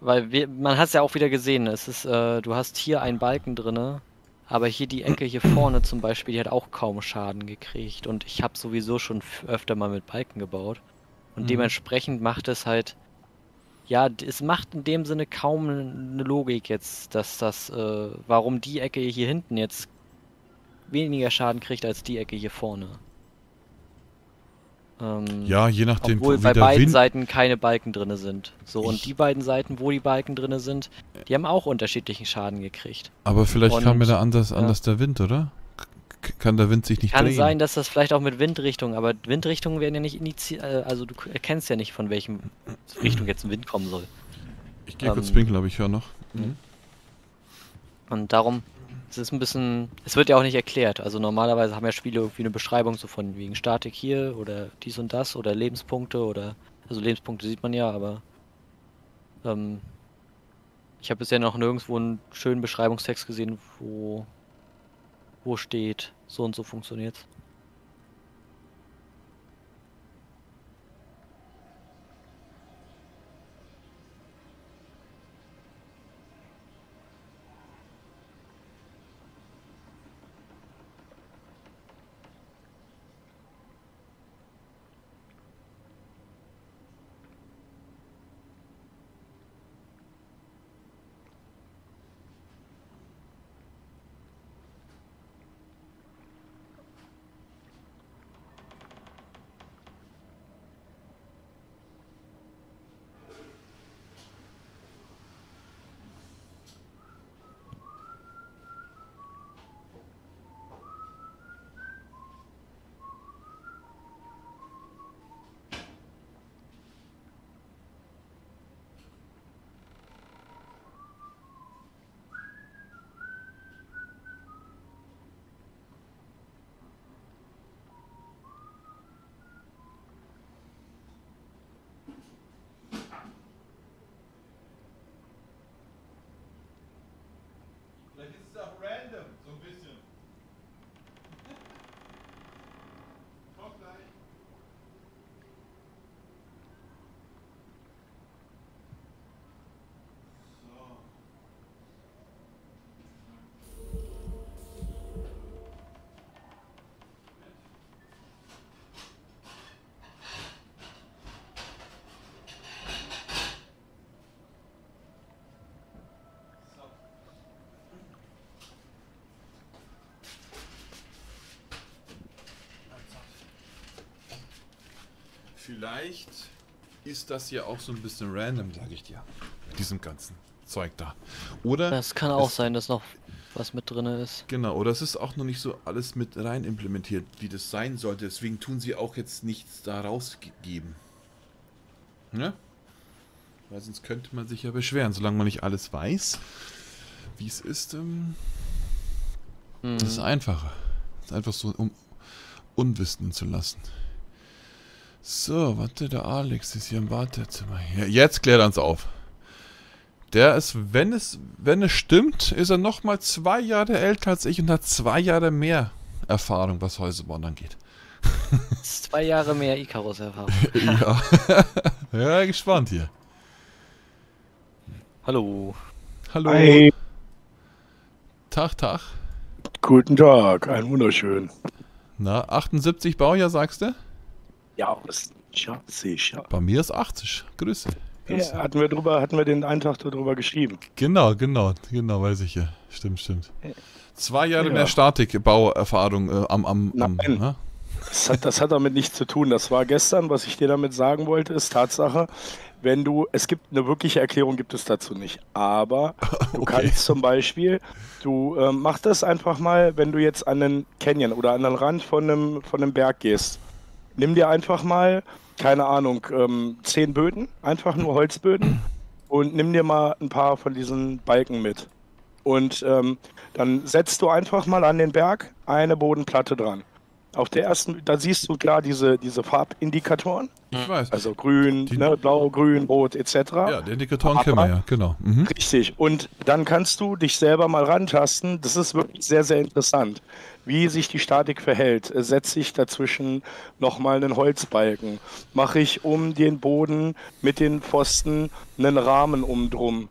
Weil wir, man hat es ja auch wieder gesehen. Es ist, äh, du hast hier einen Balken drinne, aber hier die Ecke hier vorne zum Beispiel, die hat auch kaum Schaden gekriegt. Und ich habe sowieso schon öfter mal mit Balken gebaut. Und Mhm. dementsprechend macht es halt, ja, es macht in dem Sinne kaum eine Logik jetzt, dass das, äh, warum die Ecke hier hinten jetzt weniger Schaden kriegt als die Ecke hier vorne. Ähm, Ja, je nachdem, obwohl bei beiden Wind. Seiten keine Balken drinne sind. So, und die beiden Seiten, wo die Balken drinne sind, die haben auch unterschiedlichen Schaden gekriegt. Aber vielleicht kann mir Und- da anders, ja. anders der Wind, oder? Kann der Wind sich nicht Kann drehen? sein, dass das vielleicht auch mit Windrichtung, aber Windrichtungen werden ja nicht initiiert, also du erkennst ja nicht, von welchem Richtung jetzt ein Wind kommen soll. Ich gehe kurz ähm, pinkeln, aber ich höre noch. Mhm. Und darum Es ist ein bisschen, es wird ja auch nicht erklärt. Also normalerweise haben ja Spiele irgendwie eine Beschreibung so von wegen Statik hier oder dies und das oder Lebenspunkte oder, also Lebenspunkte sieht man ja, aber ähm, ich habe bisher noch nirgendwo einen schönen Beschreibungstext gesehen, wo, wo steht, so und so funktioniert's. Vielleicht ist das ja auch so ein bisschen random, sage ich dir. Mit diesem ganzen Zeug da. Oder? Das kann auch es- sein, dass noch was mit drin ist. Genau, oder es ist auch noch nicht so alles mit rein implementiert, wie das sein sollte. Deswegen tun sie auch jetzt nichts da rausgeben. Ne? Weil sonst könnte man sich ja beschweren, solange man nicht alles weiß, wie es ist. Ähm, Hm. das ist einfacher. Das ist einfach so, um Unwissenden zu lassen. So, warte, der Alex ist hier im Wartezimmer. Ja, jetzt klärt er uns auf. Der ist, wenn es, wenn es stimmt, ist er nochmal zwei Jahre älter als ich und hat zwei Jahre mehr Erfahrung, was Häuserbauen angeht. Zwei Jahre mehr Icarus-Erfahrung. ja. ja, gespannt hier. Hallo. Hallo. Hi, Tag, Tag. guten Tag, ein wunderschön. Na, 78 Baujahr, sagst du? Ja, ja, sicher. Bei mir ist 80. Grüße. Grüße. Ja, hatten wir drüber, hatten wir den einen Tag darüber geschrieben. Genau, genau, genau, weiß ich ja. Stimmt, stimmt. Zwei Jahre Ja. mehr Statikbauerfahrung äh, am, am, am Nein. ne? Das hat, das hat damit nichts zu tun. Das war gestern, was ich dir damit sagen wollte, ist Tatsache, wenn du, es gibt eine wirkliche Erklärung, gibt es dazu nicht. Aber du Okay. kannst zum Beispiel, du ähm, mach das einfach mal, wenn du jetzt an den Canyon oder an den Rand von einem, von einem Berg gehst. Nimm dir einfach mal, keine Ahnung, ähm, zehn Böden, einfach nur Holzböden und nimm dir mal ein paar von diesen Balken mit. Und ähm, dann setzt du einfach mal an den Berg eine Bodenplatte dran. Auf der ersten, da siehst du klar diese, diese Farbindikatoren, Ich weiß. also grün, Die- ne, blau, grün, rot etc. ja, die Indikatoren kennen wir ja, genau. Mhm. Richtig. Und dann kannst du dich selber mal rantasten. Das ist wirklich sehr, sehr interessant, wie sich die Statik verhält. Setze ich dazwischen nochmal einen Holzbalken? Mache ich um den Boden mit den Pfosten einen Rahmen um drum?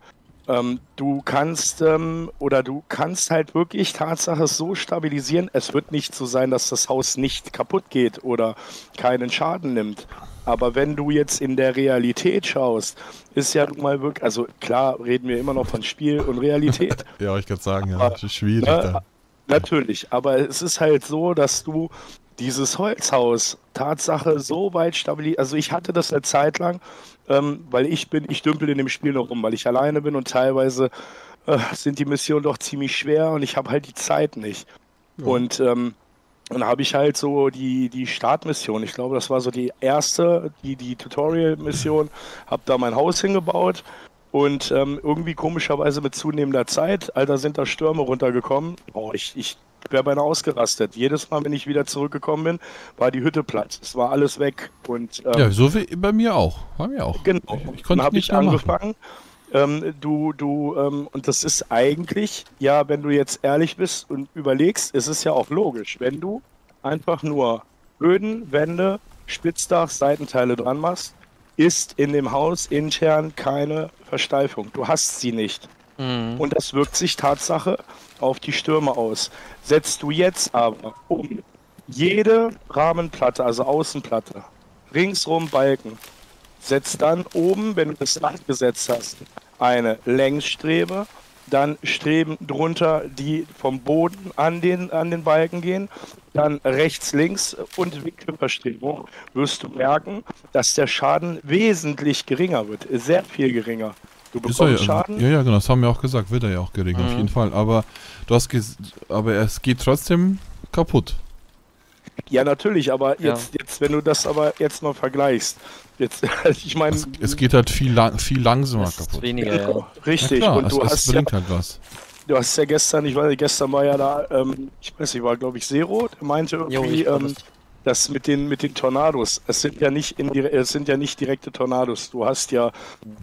Ähm, du kannst ähm, oder du kannst halt wirklich Tatsache so stabilisieren. Es wird nicht so sein, dass das Haus nicht kaputt geht oder keinen Schaden nimmt. Aber wenn du jetzt in der Realität schaust, ist ja nun mal wirklich, also klar reden wir immer noch von Spiel und Realität. Ja, ich kann sagen, ja, Aber, das ist schwierig. ne, da. Natürlich, aber es ist halt so, dass du dieses Holzhaus Tatsache so weit stabilisiert. Also ich hatte das eine Zeit lang, ähm, weil ich bin, ich dümpel in dem Spiel noch rum, weil ich alleine bin und teilweise äh, sind die Missionen doch ziemlich schwer und ich habe halt die Zeit nicht. Ja. Und ähm, dann habe ich halt so die, die Startmission, ich glaube, das war so die erste, die, die Tutorial-Mission, habe da mein Haus hingebaut Und ähm, irgendwie komischerweise mit zunehmender Zeit, Alter, sind da Stürme runtergekommen. Oh, ich, ich wäre beinahe ausgerastet. Jedes Mal, wenn ich wieder zurückgekommen bin, war die Hütte platt. Es war alles weg. Und ähm, Ja, so wie bei mir auch. Bei mir auch. Genau. Ich, ich dann konnte habe nicht ich angefangen. Ähm, du, du, ähm, und das ist eigentlich, ja, wenn du jetzt ehrlich bist und überlegst, es ist ja auch logisch, wenn du einfach nur Böden, Wände, Spitzdach, Seitenteile dran machst, ist in dem Haus intern keine Versteifung. Du hast sie nicht. Mhm. Und das wirkt sich Tatsache auf die Stürme aus. Setzt du jetzt aber um jede Rahmenplatte, also Außenplatte, ringsrum Balken, setzt dann oben, wenn du das Dach gesetzt hast, eine Längsstrebe, dann Streben drunter, die vom Boden an den, an den Balken gehen, dann rechts, links und Winkelverstrebung, wirst du merken, dass der Schaden wesentlich geringer wird, sehr viel geringer. Du Ist er bekommst ja, Schaden, ja, ja, genau, das haben wir auch gesagt, wird er ja auch gering, auf Mhm. jeden Fall. Aber du hast ges aber es geht trotzdem kaputt. Ja, natürlich, aber Ja. jetzt, jetzt, wenn du das aber jetzt mal vergleichst, jetzt, ich meine, Es, es geht halt viel, lang, viel langsamer kaputt. weniger, ja. genau, richtig. ja, klar, und du es, es hast ja, bringt halt was. Du hast ja gestern, ich weiß gestern war ja da, ähm, ich weiß nicht, war glaube ich Zero, der meinte Jo, irgendwie, war ähm, das. mit den mit den Tornados, es sind ja nicht in es sind ja nicht direkte Tornados. Du hast ja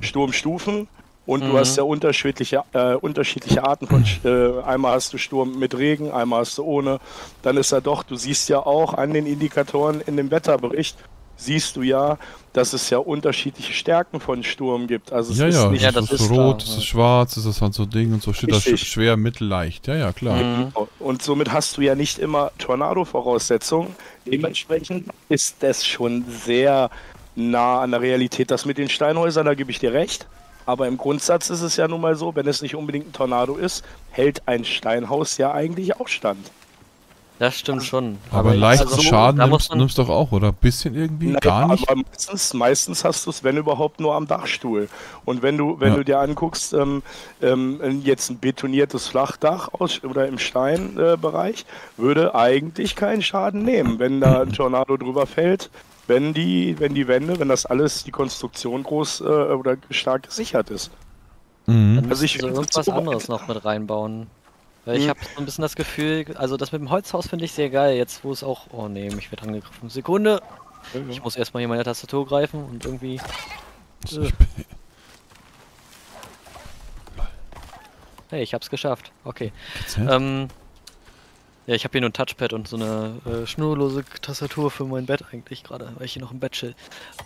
Sturmstufen und du Mhm. hast ja unterschiedliche äh, unterschiedliche Arten von äh, einmal hast du Sturm mit Regen, einmal hast du ohne. Dann ist er doch, du siehst ja auch an den Indikatoren in dem Wetterbericht siehst du ja, dass es ja unterschiedliche Stärken von Sturm gibt. Also es Ja, ist ja, nicht Ja, das, ist ist rot, ja. ist schwarz, das ist halt so Ding und so steht da Richtig. schwer, mittel, leicht. Ja, ja, klar. Mhm. Und somit hast du ja nicht immer Tornado-Voraussetzungen. Dementsprechend ist das schon sehr nah an der Realität. Das mit den Steinhäusern, da gebe ich dir recht. Aber im Grundsatz ist es ja nun mal so, wenn es nicht unbedingt ein Tornado ist, hält ein Steinhaus ja eigentlich auch stand. Das stimmt schon. Aber, ich- leichten also, Schaden nimmst, nimmst doch auch, oder? Bisschen irgendwie? Naja, Gar nicht? Aber meistens, meistens hast du es, wenn überhaupt, nur am Dachstuhl. Und wenn du, wenn Ja. du dir anguckst, ähm, ähm, jetzt ein betoniertes Flachdach aus, oder im Steinbereich, äh, würde eigentlich keinen Schaden nehmen, wenn da ein Tornado drüber fällt. Wenn die, wenn die Wände, wenn das alles, die Konstruktion groß äh, oder stark gesichert ist. Mhm. Dann Also ich irgendwas so weit- anderes noch mit reinbauen. Weil ich Hm. habe so ein bisschen das Gefühl, also das mit dem Holzhaus finde ich sehr geil, jetzt wo es auch. Oh nee, mich wird angegriffen. Sekunde! Ich muss erstmal hier meine Tastatur greifen und irgendwie. Äh. Hey, ich hab's geschafft. Okay. Ähm, ja, ich habe hier nur ein Touchpad und so eine äh, schnurlose Tastatur für mein Bett eigentlich gerade, weil ich hier noch im Chill. Ähm,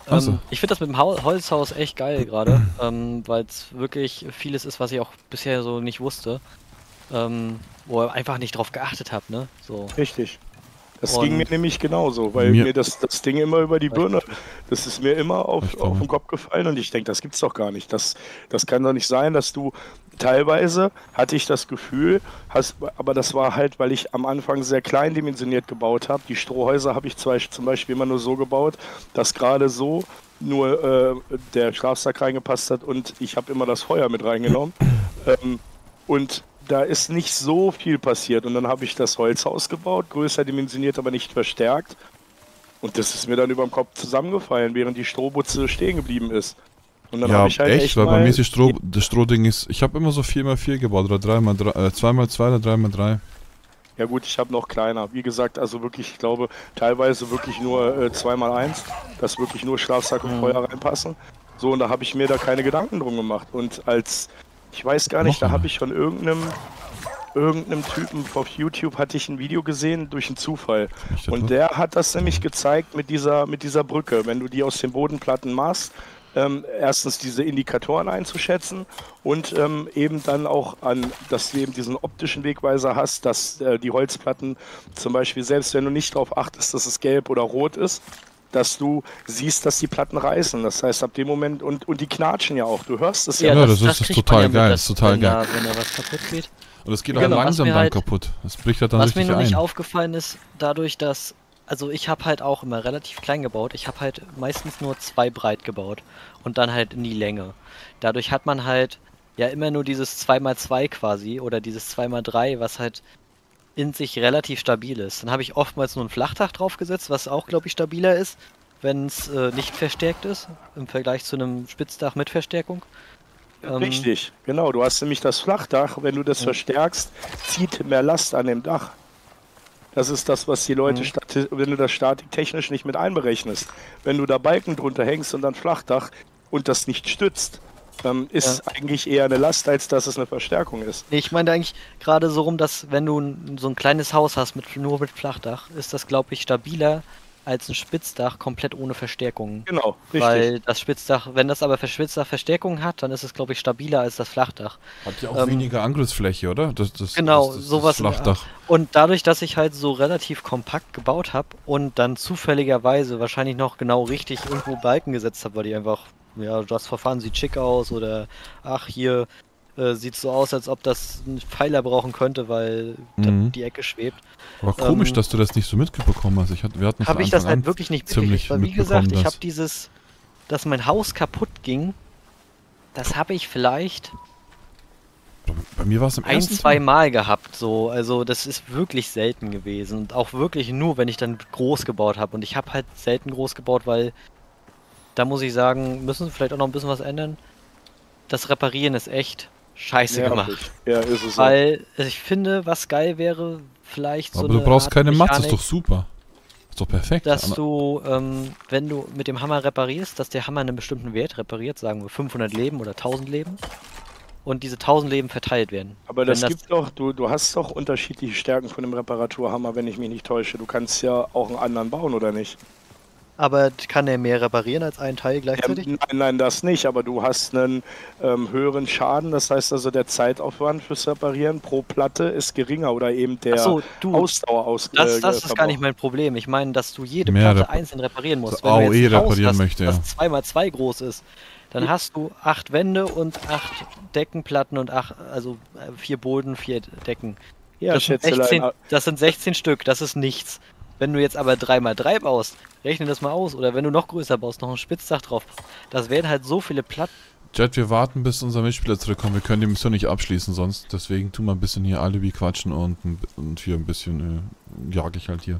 Ach so. Ich finde das mit dem Hau Holzhaus echt geil gerade, ähm, weil es wirklich vieles ist, was ich auch bisher so nicht wusste. Ähm, wo ich einfach nicht drauf geachtet habe, ne? So. Richtig. Das Und- ging mir nämlich genauso, weil Mir- mir, das, das Ding immer über die Birne, das ist mir immer auf, auf den Kopf gefallen und ich denke, das gibt's doch gar nicht. Das, das kann doch nicht sein, dass du teilweise hatte ich das Gefühl, hast, aber das war halt, weil ich am Anfang sehr klein dimensioniert gebaut habe. Die Strohhäuser habe ich zwar zum Beispiel immer nur so gebaut, dass gerade so nur äh, der Schlafsack reingepasst hat und ich habe immer das Feuer mit reingenommen. ähm, und da ist nicht so viel passiert. Und dann habe ich das Holzhaus gebaut, größer dimensioniert, aber nicht verstärkt. Und das ist mir dann über dem Kopf zusammengefallen, während die Strohbutze stehen geblieben ist. Und dann Ja, habe ich halt echt, echt, weil bei mir ist die Stroh, das Strohding ist, ich habe immer so 4x4 gebaut oder 3x3, äh, 2x2 oder 3x3. Ja gut, ich habe noch kleiner. Wie gesagt, also wirklich, ich glaube, teilweise wirklich nur äh, 2x1, dass wirklich nur Schlafsack und Mhm. Feuer reinpassen. So, und da habe ich mir da keine Gedanken drum gemacht. Und als, ich weiß gar nicht, Noch da habe ich von irgendeinem, irgendeinem Typen auf YouTube hatte ich ein Video gesehen durch einen Zufall. Und der hat das nämlich gezeigt mit dieser, mit dieser Brücke. Wenn du die aus den Bodenplatten machst, ähm, erstens diese Indikatoren einzuschätzen und ähm, eben dann auch an, dass du eben diesen optischen Wegweiser hast, dass äh, die Holzplatten zum Beispiel, selbst wenn du nicht darauf achtest, dass es gelb oder rot ist, dass du siehst, dass die Platten reißen. Das heißt, ab dem Moment, und, und die knatschen ja auch, du hörst es ja. Ja, das ist- das ist total ja geil, das ist total wenn geil. Da, wenn da was kaputt geht. und es geht auch Genau, was langsam mir dann halt- kaputt. Das bricht halt dann Was mir richtig noch nicht ein. aufgefallen ist, dadurch, dass. Also ich habe halt auch immer relativ klein gebaut. Ich habe halt meistens nur zwei breit gebaut und dann halt in die Länge. Dadurch hat man halt ja immer nur dieses 2x2 quasi oder dieses 2x3, was halt in sich relativ stabil ist. Dann habe ich oftmals nur ein Flachdach draufgesetzt, was auch, glaube ich, stabiler ist, wenn es äh, nicht verstärkt ist, im Vergleich zu einem Spitzdach mit Verstärkung. Ähm, Richtig, genau. Du hast nämlich das Flachdach. Wenn du das verstärkst, zieht mehr Last an dem Dach. Das ist das, was die Leute, Mhm. wenn du das statiktechnisch nicht mit einberechnest. Wenn du da Balken drunter hängst und dann Flachdach und das nicht stützt, ähm, ist eigentlich eher eine Last, als dass es eine Verstärkung ist. Nee, ich meine eigentlich gerade so rum, dass wenn du n- so ein kleines Haus hast mit nur mit Flachdach, ist das glaube ich stabiler als ein Spitzdach komplett ohne Verstärkungen. Genau, richtig. Weil das Spitzdach, wenn das aber für Spitzdach Verstärkungen hat, dann ist es glaube ich stabiler als das Flachdach. Hat ja auch Ähm, weniger Angriffsfläche, oder? Das, das, Genau, das, das, sowas Flachdach. Und dadurch, dass ich halt so relativ kompakt gebaut habe und dann zufälligerweise wahrscheinlich noch genau richtig irgendwo Balken gesetzt habe, weil die einfach, ja, das Verfahren sieht schick aus oder ach, hier äh, sieht so aus, als ob das ein Pfeiler brauchen könnte, weil Mhm. die Ecke schwebt. Aber komisch, ähm, dass du das nicht so mitbekommen hast. Ich hatte, wir hatten Habe ich das halt wirklich nicht ziemlich weil wie gesagt, ich habe dieses, dass mein Haus kaputt ging, das habe ich vielleicht Bei mir war es im ein, ersten zwei Mal gehabt, so. Also das ist wirklich selten gewesen. Und auch wirklich nur, wenn ich dann groß gebaut habe. Und ich habe halt selten groß gebaut, weil da muss ich sagen, müssen sie vielleicht auch noch ein bisschen was ändern. Das Reparieren ist echt scheiße Nervig. gemacht. Ja, ist es so. Weil ich finde, was geil wäre, vielleicht so Aber du brauchst Art keine Matze, ist Mechanik, doch super. Ist doch perfekt. Dass Aber- du, ähm, wenn du mit dem Hammer reparierst, dass der Hammer einen bestimmten Wert repariert, sagen wir 500 Leben oder 1000 Leben. Und diese 1000 Leben verteilt werden. Aber das, wenn gibt doch, du, du hast doch unterschiedliche Stärken von dem Reparaturhammer, wenn ich mich nicht täusche. Du kannst ja auch einen anderen bauen, oder nicht? Aber kann er mehr reparieren als einen Teil Ja, gleichzeitig? nein, nein, das nicht, aber du hast einen ähm, höheren Schaden. Das heißt also, der Zeitaufwand fürs Reparieren pro Platte ist geringer oder eben der Achso, du, Ausdauer aus. das, äh, das ist gar nicht mein Problem. Ich meine, dass du jede Mehr Platte einzeln reparieren musst. So Wenn du AOE jetzt ein Haus reparieren hast, möchte, ja. das 2x2 groß ist, dann hast du acht Wände und acht Deckenplatten und acht, also äh, vier Boden, vier Decken. Ja, das, sind Schätzelein, 16, ah, das sind 16 Stück, das ist nichts. Wenn du jetzt aber 3x3 baust, rechne das mal aus. Oder wenn du noch größer baust, noch ein Spitzdach drauf. Das wären halt so viele Platten. Jet, wir warten, bis unser Mitspieler zurückkommt. Wir können die Mission nicht abschließen sonst. Deswegen tun wir ein bisschen hier Alibi quatschen und, und hier ein bisschen äh, jag ich halt hier.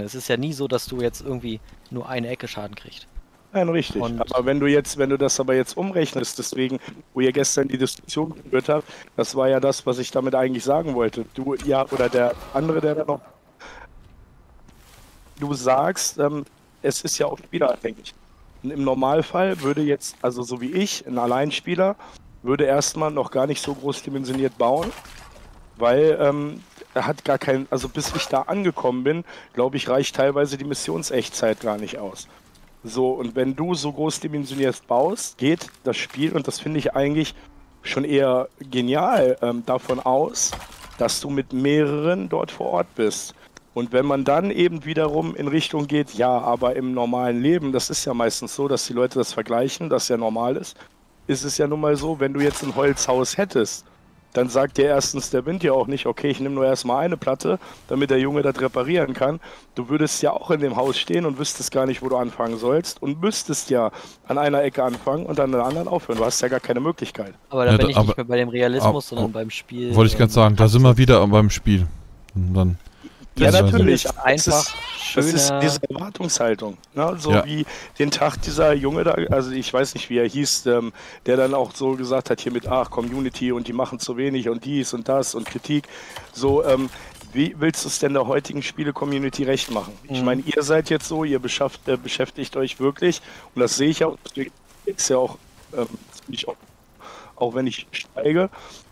Es ist ja nie so, dass du jetzt irgendwie nur eine Ecke Schaden kriegst. Nein, richtig. Und- aber wenn du jetzt, wenn du das aber jetzt umrechnest, deswegen, wo ihr gestern die Diskussion geführt habt, das war ja das, was ich damit eigentlich sagen wollte. Du, ja, oder der andere, der da noch. Du sagst, ähm, es ist ja auch spielerabhängig. Im Normalfall würde jetzt, also so wie ich, ein Alleinspieler, würde erstmal noch gar nicht so groß dimensioniert bauen, weil ähm, er hat gar kein, also bis ich da angekommen bin, glaube ich, reicht teilweise die Missionsechtzeit gar nicht aus. So, und wenn du so groß dimensioniert baust, geht das Spiel, und das finde ich eigentlich schon eher genial, ähm, davon aus, dass du mit mehreren dort vor Ort bist. Und wenn man dann eben wiederum in Richtung geht, ja, aber im normalen Leben, das ist ja meistens so, dass die Leute das vergleichen, das ja normal ist, ist es ja nun mal so, wenn du jetzt ein Holzhaus hättest, dann sagt dir erstens der Wind ja auch nicht, okay, ich nehme nur erstmal eine Platte, damit der Junge das reparieren kann. Du würdest ja auch in dem Haus stehen und wüsstest gar nicht, wo du anfangen sollst und müsstest ja an einer Ecke anfangen und an der anderen aufhören. Du hast ja gar keine Möglichkeit. Aber da Ja, bin da- ich aber- nicht mehr bei dem Realismus, aber- sondern beim Spiel. Wollte ich gerade ähm, sagen, da sind wir wieder beim Spiel. Und dann, Ja, natürlich. ist einfach ist, das ist diese Erwartungshaltung. Ne? So Ja. wie den Tag dieser Junge da, also ich weiß nicht, wie er hieß, ähm, der dann auch so gesagt hat, hier mit, ach, Community und die machen zu wenig und dies und das und Kritik. So, ähm, wie willst du es denn der heutigen Spiele-Community recht machen? Ich Mhm. meine, ihr seid jetzt so, ihr äh, beschäftigt euch wirklich, und das sehe ich auch, deswegen ist ja auch, ähm, ich auch, auch wenn ich steige,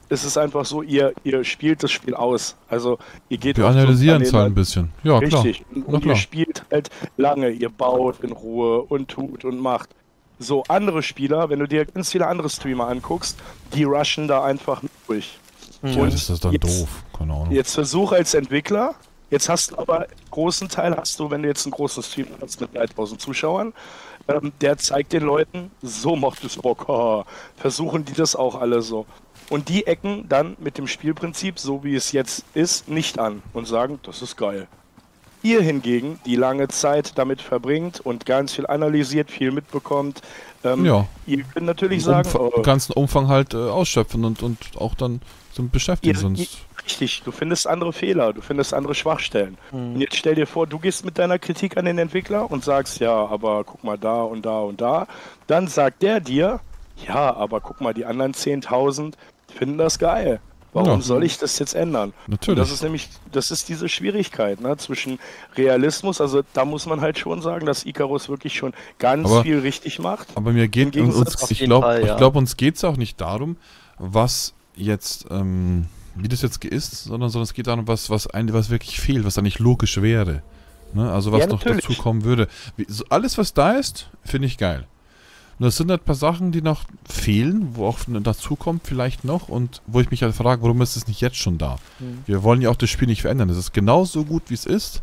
ist es einfach so, ihr, ihr spielt das Spiel aus. Also ihr geht wir analysieren es halt ein bisschen. Ja, klar. Richtig. Und, Na und ihr klar. spielt halt lange, ihr baut in Ruhe und tut und macht. So, andere Spieler, wenn du dir ganz viele andere Streamer anguckst, die rushen da einfach durch. Ja, Und das ist dann jetzt- doof. Keine Ahnung. Jetzt versuch als Entwickler, jetzt hast du aber großen Teil hast du, wenn du jetzt einen großen Stream hast mit 3000 Zuschauern, ähm, der zeigt den Leuten, so macht es Bock, haha. versuchen die das auch alle so. Und die ecken dann mit dem Spielprinzip, so wie es jetzt ist, nicht an und sagen, das ist geil. Ihr hingegen, die lange Zeit damit verbringt und ganz viel analysiert, viel mitbekommt, ähm, Ja. ihr könnt natürlich Im sagen, Umfang, oh, ganzen Umfang halt äh, ausschöpfen und, und auch dann zum Beschäftigen. Ihr- sonst. Richtig, du findest andere Fehler, du findest andere Schwachstellen. Mhm. Und jetzt stell dir vor, du gehst mit deiner Kritik an den Entwickler und sagst, ja, aber guck mal da und da und da. Dann sagt der dir, Ja, aber guck mal, die anderen 10.000 finden das geil. Warum Ja. soll ich das jetzt ändern? Und Natürlich. das ist nämlich, das ist diese Schwierigkeit ne, zwischen Realismus, also da muss man halt schon sagen, dass Icarus wirklich schon ganz Aber- viel richtig macht. Aber mir geht uns, ich glaube, ja. glaub, uns geht es auch nicht darum, was jetzt, ähm, wie das jetzt ist, sondern, sondern es geht darum, was, was, ein, was wirklich fehlt, was eigentlich logisch wäre. Ne? Also was Ja, noch dazu kommen würde. Wie, so, alles, was da ist, finde ich geil. Nur es sind halt ein paar Sachen, die noch fehlen, wo auch dazu kommt vielleicht noch und wo ich mich halt frage, warum ist es nicht jetzt schon da? Mhm. Wir wollen ja auch das Spiel nicht verändern. Es ist genauso gut, wie es ist.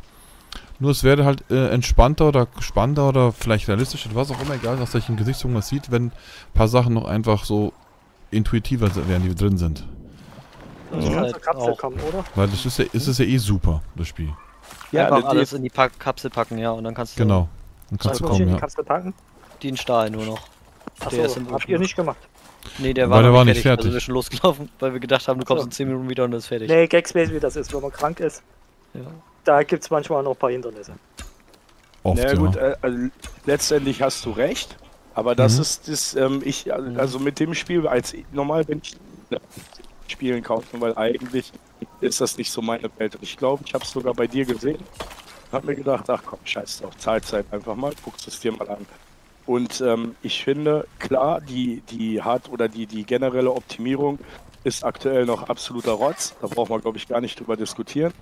Nur es wäre halt äh, entspannter oder spannender oder vielleicht realistischer, oder was auch immer, egal, aus welchem Gesichtspunkt man sieht, wenn ein paar Sachen noch einfach so intuitiver wären, die drin sind. Die Ja. ganze Halt Kapsel auch. kommen, oder? Weil das ist ja, ist es ja eh super, das Spiel. Ja, Einfach alles in die Pack Kapsel packen, ja, und dann kannst du Genau. Dann kannst Was du kommen, die ja. Kapsel packen? Den Stahl nur noch. Achso, Der ist im habt ihr nicht gemacht. Nee, der war, der noch war nicht nicht fertig. Also fertig. wir sind schon losgelaufen, weil wir gedacht haben, du kommst so. in 10 Minuten wieder und das ist fertig. Nee, Gags weiß, wie das ist, wenn man krank ist. Ja. Da gibt es manchmal noch ein paar Hindernisse. Oft, Na ja. gut, äh, also letztendlich hast du recht, aber das Mhm. ist das, ähm, ich, also mit dem Spiel, als normal bin ich äh, Spielen kaufen, weil eigentlich ist das nicht so meine Welt. Und ich glaube, ich habe es sogar bei dir gesehen. Hab mir gedacht, ach komm, scheiß drauf, Zahlzeit einfach mal, guckst es dir mal an. Und ähm, ich finde, klar, die, die Hard- oder die, die generelle Optimierung ist aktuell noch absoluter Rotz. Da braucht man, glaube ich, gar nicht drüber diskutieren.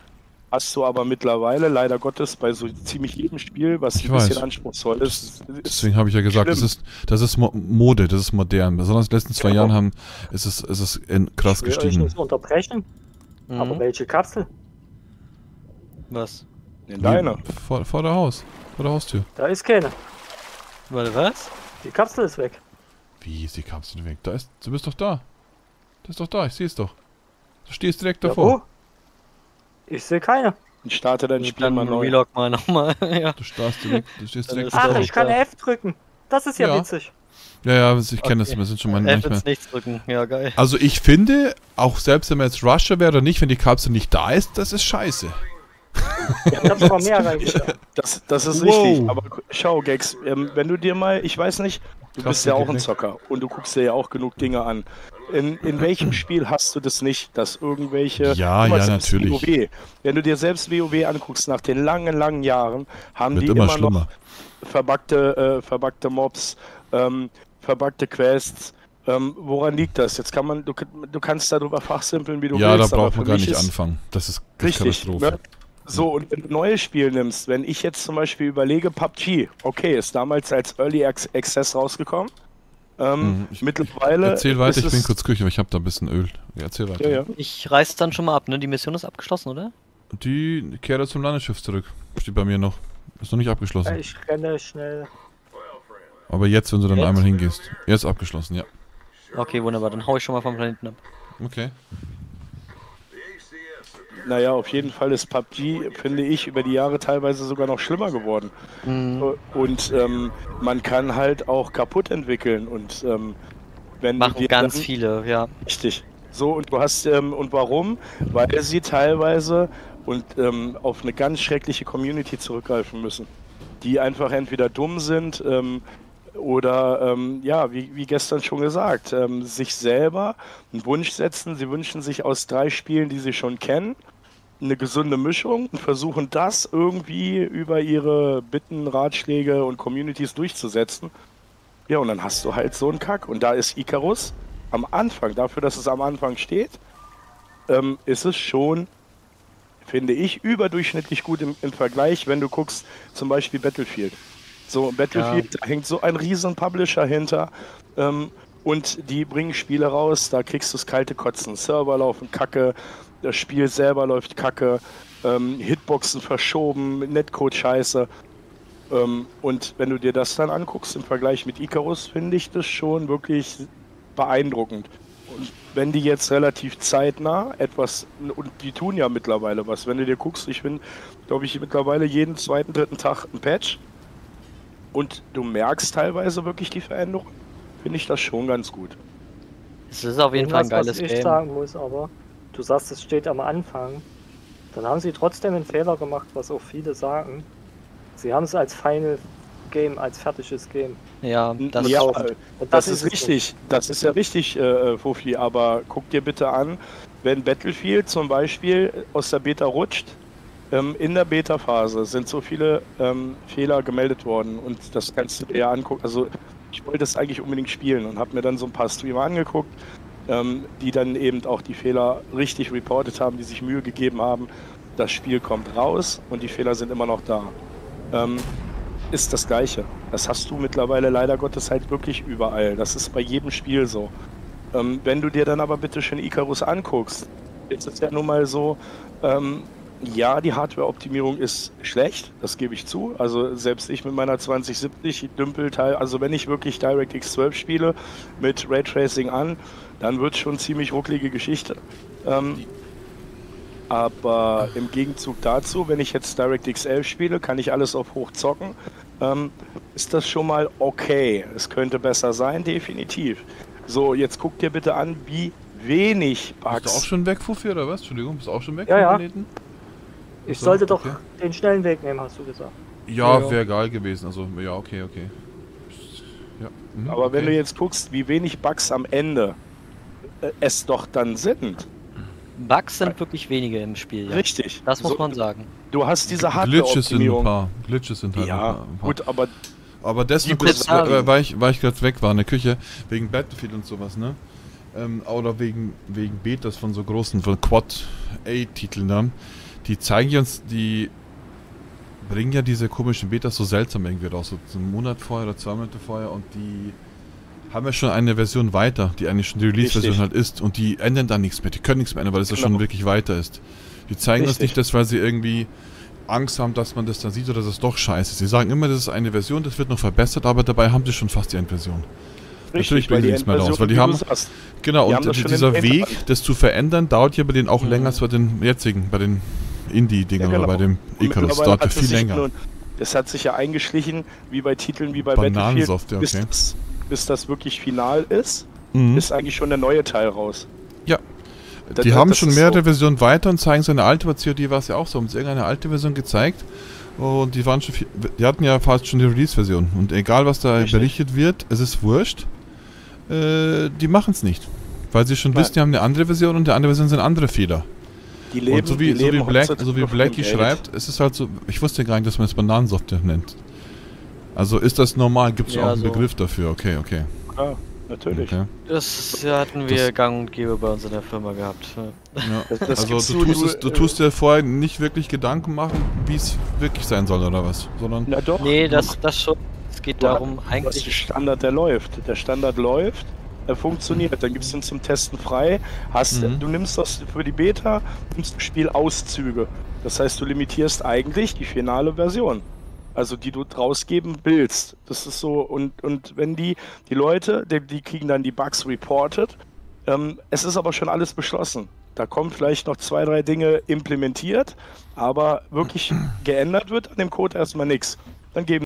Hast du aber mittlerweile, leider Gottes, bei so ziemlich jedem Spiel, was Ich ein bisschen weiß. anspruchsvoll ist, ist Deswegen habe ich ja gesagt, das ist, das ist Mo Mode, das ist modern. Besonders die letzten zwei Genau. Jahren haben, ist es, ist es in, krass Ich will gestiegen. nicht unterbrechen, Mhm. aber welche Kapsel? Was? in deiner. Vor, vor der Haus. Vor der Haustür. Da ist keine. Warte, was? Die Kapsel ist weg. Wie ist die Kapsel weg? Da ist, du bist doch da. Das ist doch da, ich sehe es doch. Du stehst direkt Ja, davor. wo? Ich sehe keine. Ich starte dein Spiel mal neu. relog mal nochmal. ja. Du stehst direkt, du stehst direkt Ach, ich kann. F drücken. Das ist ja, Ja. witzig. Ja, ja, ich kenne das, Okay. wir sind schon mal F manchmal. Nichts drücken. Ja, geil. Also ich finde, auch selbst wenn man jetzt Rusher wäre oder nicht, wenn die Kapsel nicht da ist, das ist scheiße. Ich habe mehr reingeschrieben. Das, das ist Wow. richtig. Aber schau, Gex, ähm, wenn du dir mal, ich weiß nicht, du Krass, bist ja auch ein. Zocker und du guckst dir ja auch genug Dinge an. In, in welchem Spiel hast du das nicht, dass irgendwelche. Ja, ja, natürlich. WoW. Wenn du dir selbst WoW anguckst, nach den langen, langen Jahren, haben Wird die immer immer, noch verbackte, äh, verbackte Mobs, ähm, verbackte Quests. Ähm, woran liegt das? Jetzt kann man, du, du kannst darüber fachsimpeln, wie du Ja, da willst. aber braucht man gar nicht ist- anfangen. Das ist, das ist Richtig. Katastrophe. Ne? So, und wenn du ein neues Spiel nimmst, wenn ich jetzt zum Beispiel überlege, PUBG, okay, ist damals als Early Ac- Access rausgekommen. Ähm, Mhm, ich- mittlerweile. Erzähl weiter, ist ich bin kurz Küche, aber ich habe da ein bisschen Öl. Ja, erzähl weiter. Ja, ja. Ich reiß dann schon mal ab, ne? Die Mission ist abgeschlossen, oder? Die kehrt zum Landesschiff zurück. Steht bei mir noch. Ist noch nicht abgeschlossen. Ich renne schnell. Aber jetzt, wenn du dann Jetzt? einmal hingehst. Jetzt abgeschlossen, ja. Okay, wunderbar. Dann hau ich schon mal vom Planeten ab. Okay. Naja, auf jeden Fall ist PUBG, finde ich, über die Jahre teilweise sogar noch schlimmer geworden. Mhm. Und ähm, man kann halt auch kaputt entwickeln. Und ähm, wenn Machen ganz dann, viele, ja. Richtig. So, und du hast, ähm, und warum? Weil sie teilweise und ähm, auf eine ganz schreckliche Community zurückgreifen müssen, die einfach entweder dumm sind ähm, oder, ähm, ja, wie, wie gestern schon gesagt, ähm, sich selber einen Wunsch setzen. Sie wünschen sich aus drei Spielen, die sie schon kennen, eine gesunde Mischung und versuchen das irgendwie über ihre Bitten, Ratschläge und Communities durchzusetzen. Ja, und dann hast du halt so einen Kack. Und da ist Icarus am Anfang, dafür, dass es am Anfang steht, ähm, ist es schon, finde ich, überdurchschnittlich gut im, im Vergleich, wenn du guckst, zum Beispiel Battlefield. So, Battlefield, da hängt so ein riesen Publisher hinter. Ähm, und die bringen Spiele raus, da kriegst du das kalte Kotzen. Server laufen kacke, das Spiel selber läuft kacke, ähm, Hitboxen verschoben, Netcode scheiße. Ähm, und wenn du dir das dann anguckst im Vergleich mit Icarus, finde ich das schon wirklich beeindruckend. Und wenn die jetzt relativ zeitnah etwas, und die tun ja mittlerweile was, wenn du dir guckst, ich bin, glaube ich, mittlerweile jeden zweiten, dritten Tag ein Patch und du merkst teilweise wirklich die Veränderung, finde ich das schon ganz gut. Es ist auf jeden Fall ein geiles was ich Game. sagen muss, aber du sagst, es steht am Anfang. Dann haben sie trotzdem einen Fehler gemacht, was auch viele sagen. Sie haben es als Final Game als fertiges Game. Ja, das ja, auch- Und das, ist es richtig. Das ist ja richtig, äh, Fufi. Aber guck dir bitte an, wenn Battlefield zum Beispiel aus der Beta rutscht, ähm, in der Beta-Phase sind so viele ähm, Fehler gemeldet worden. Und das kannst du dir ja angucken. Also, ich wollte das eigentlich unbedingt spielen und habe mir dann so ein paar Streamer angeguckt, ähm, die dann eben auch die Fehler richtig reportet haben, die sich Mühe gegeben haben. Das Spiel kommt raus und die Fehler sind immer noch da. Ähm, ist das Gleiche. Das hast du mittlerweile leider Gottes halt wirklich überall. Das ist bei jedem Spiel so. Ähm, wenn du dir dann aber bitte schön Icarus anguckst, ist es ja nun mal so, ähm, ja, die Hardware-Optimierung ist schlecht, das gebe ich zu. Also selbst ich mit meiner 2070 Dümpelteil, also wenn ich wirklich DirectX 12 spiele mit Raytracing an, dann wird schon ziemlich rucklige Geschichte. Ähm, aber im Gegenzug dazu, wenn ich jetzt DirectX 11 spiele, kann ich alles auf hoch zocken. Ähm, ist das schon mal okay. Es könnte besser sein, definitiv. So, jetzt guck dir bitte an, wie wenig Bist du auch Bugs. schon weg, Fufi, oder was? Entschuldigung, bist du auch schon weg Ja, ja. Planeten? Ich So, sollte doch okay. den schnellen Weg nehmen, hast du gesagt. Ja, Ja. wäre geil gewesen. Also, ja, okay, okay. Ja. mhm, Aber wenn okay. du jetzt guckst, wie wenig Bugs am Ende es doch dann sind. Bugs sind wirklich wenige im Spiel, ja. Richtig. Das muss So, man sagen. Du hast diese Glitches sind ein Hardware-Optimierung. paar. Glitches sind halt ein Ja, paar. ein paar. gut, aber Aber deswegen, äh, weil ich, weil ich gerade weg war in der Küche, wegen Battlefield und sowas, ne? Ähm, oder wegen, wegen Betas von so großen, von Quad-A-Titeln da. Die zeigen uns, die bringen ja diese komischen Betas so seltsam irgendwie raus, so einen Monat vorher oder zwei Monate vorher und die haben ja schon eine Version weiter, die eigentlich schon die Release-Version Richtig. halt ist und die ändern da nichts mehr, die können nichts mehr ändern, weil es ja Genau. schon wirklich weiter ist. Die zeigen uns Richtig. nicht das, weil sie irgendwie Angst haben, dass man das dann sieht oder dass es doch scheiße ist. Sie sagen immer, das ist eine Version, das wird noch verbessert, aber dabei haben sie schon fast die Endversion. Natürlich bringen sie nichts mehr raus, weil die haben- Genau, Die und haben das dieser Weg, das zu verändern, dauert ja bei denen auch Mhm. länger als bei den jetzigen, bei den Indie-Dingern Ja, genau. oder bei dem Icarus. mittlerweile Dauert ja viel länger. nun- Das hat sich ja eingeschlichen, wie bei Titeln wie bei Battlefield, ja, bis, okay. das, bis das wirklich final ist, Mhm. ist eigentlich schon der neue Teil raus. Ja. Das- Die haben das schon mehrere so. Versionen weiter und zeigen seine alte, bei COD war es ja auch so, haben sie irgendeine alte Version gezeigt und die waren schon viel, die hatten ja fast schon die Release-Version und egal was da Richtig. berichtet wird, es ist wurscht, äh, die machen es nicht. Weil sie schon Nein. wissen, die haben eine andere Version und der andere Version sind andere Fehler. Die leben, und so wie, die so wie, Black, so wie Blackie schreibt, es ist halt so, ich wusste gar nicht, dass man es Bananensoftware nennt. Also ist das normal? Gibt es Ja, auch einen so. Begriff dafür? Okay, okay. Ja, natürlich. okay. Das hatten wir Das- gang und gäbe bei uns in der Firma gehabt. Ja. Das, das Also du tust, es, du tust dir vorher nicht wirklich Gedanken machen, wie es wirklich sein soll oder was, sondern Na doch. Nee, das, das schon. Es geht du darum, den eigentlich. Standard, der läuft. Der Standard läuft, er funktioniert. Dann gibst du ihn zum Testen frei. Hast, Mhm. Du nimmst das für die Beta, nimmst Spielauszüge. Das heißt, du limitierst eigentlich die finale Version. Also die du rausgeben willst. Das ist so, und, und wenn die, die Leute, die, die kriegen dann die Bugs reported. Ähm, es ist aber schon alles beschlossen. Da kommen vielleicht noch zwei, drei Dinge implementiert, aber wirklich geändert wird an dem Code erstmal nichts. Dann geben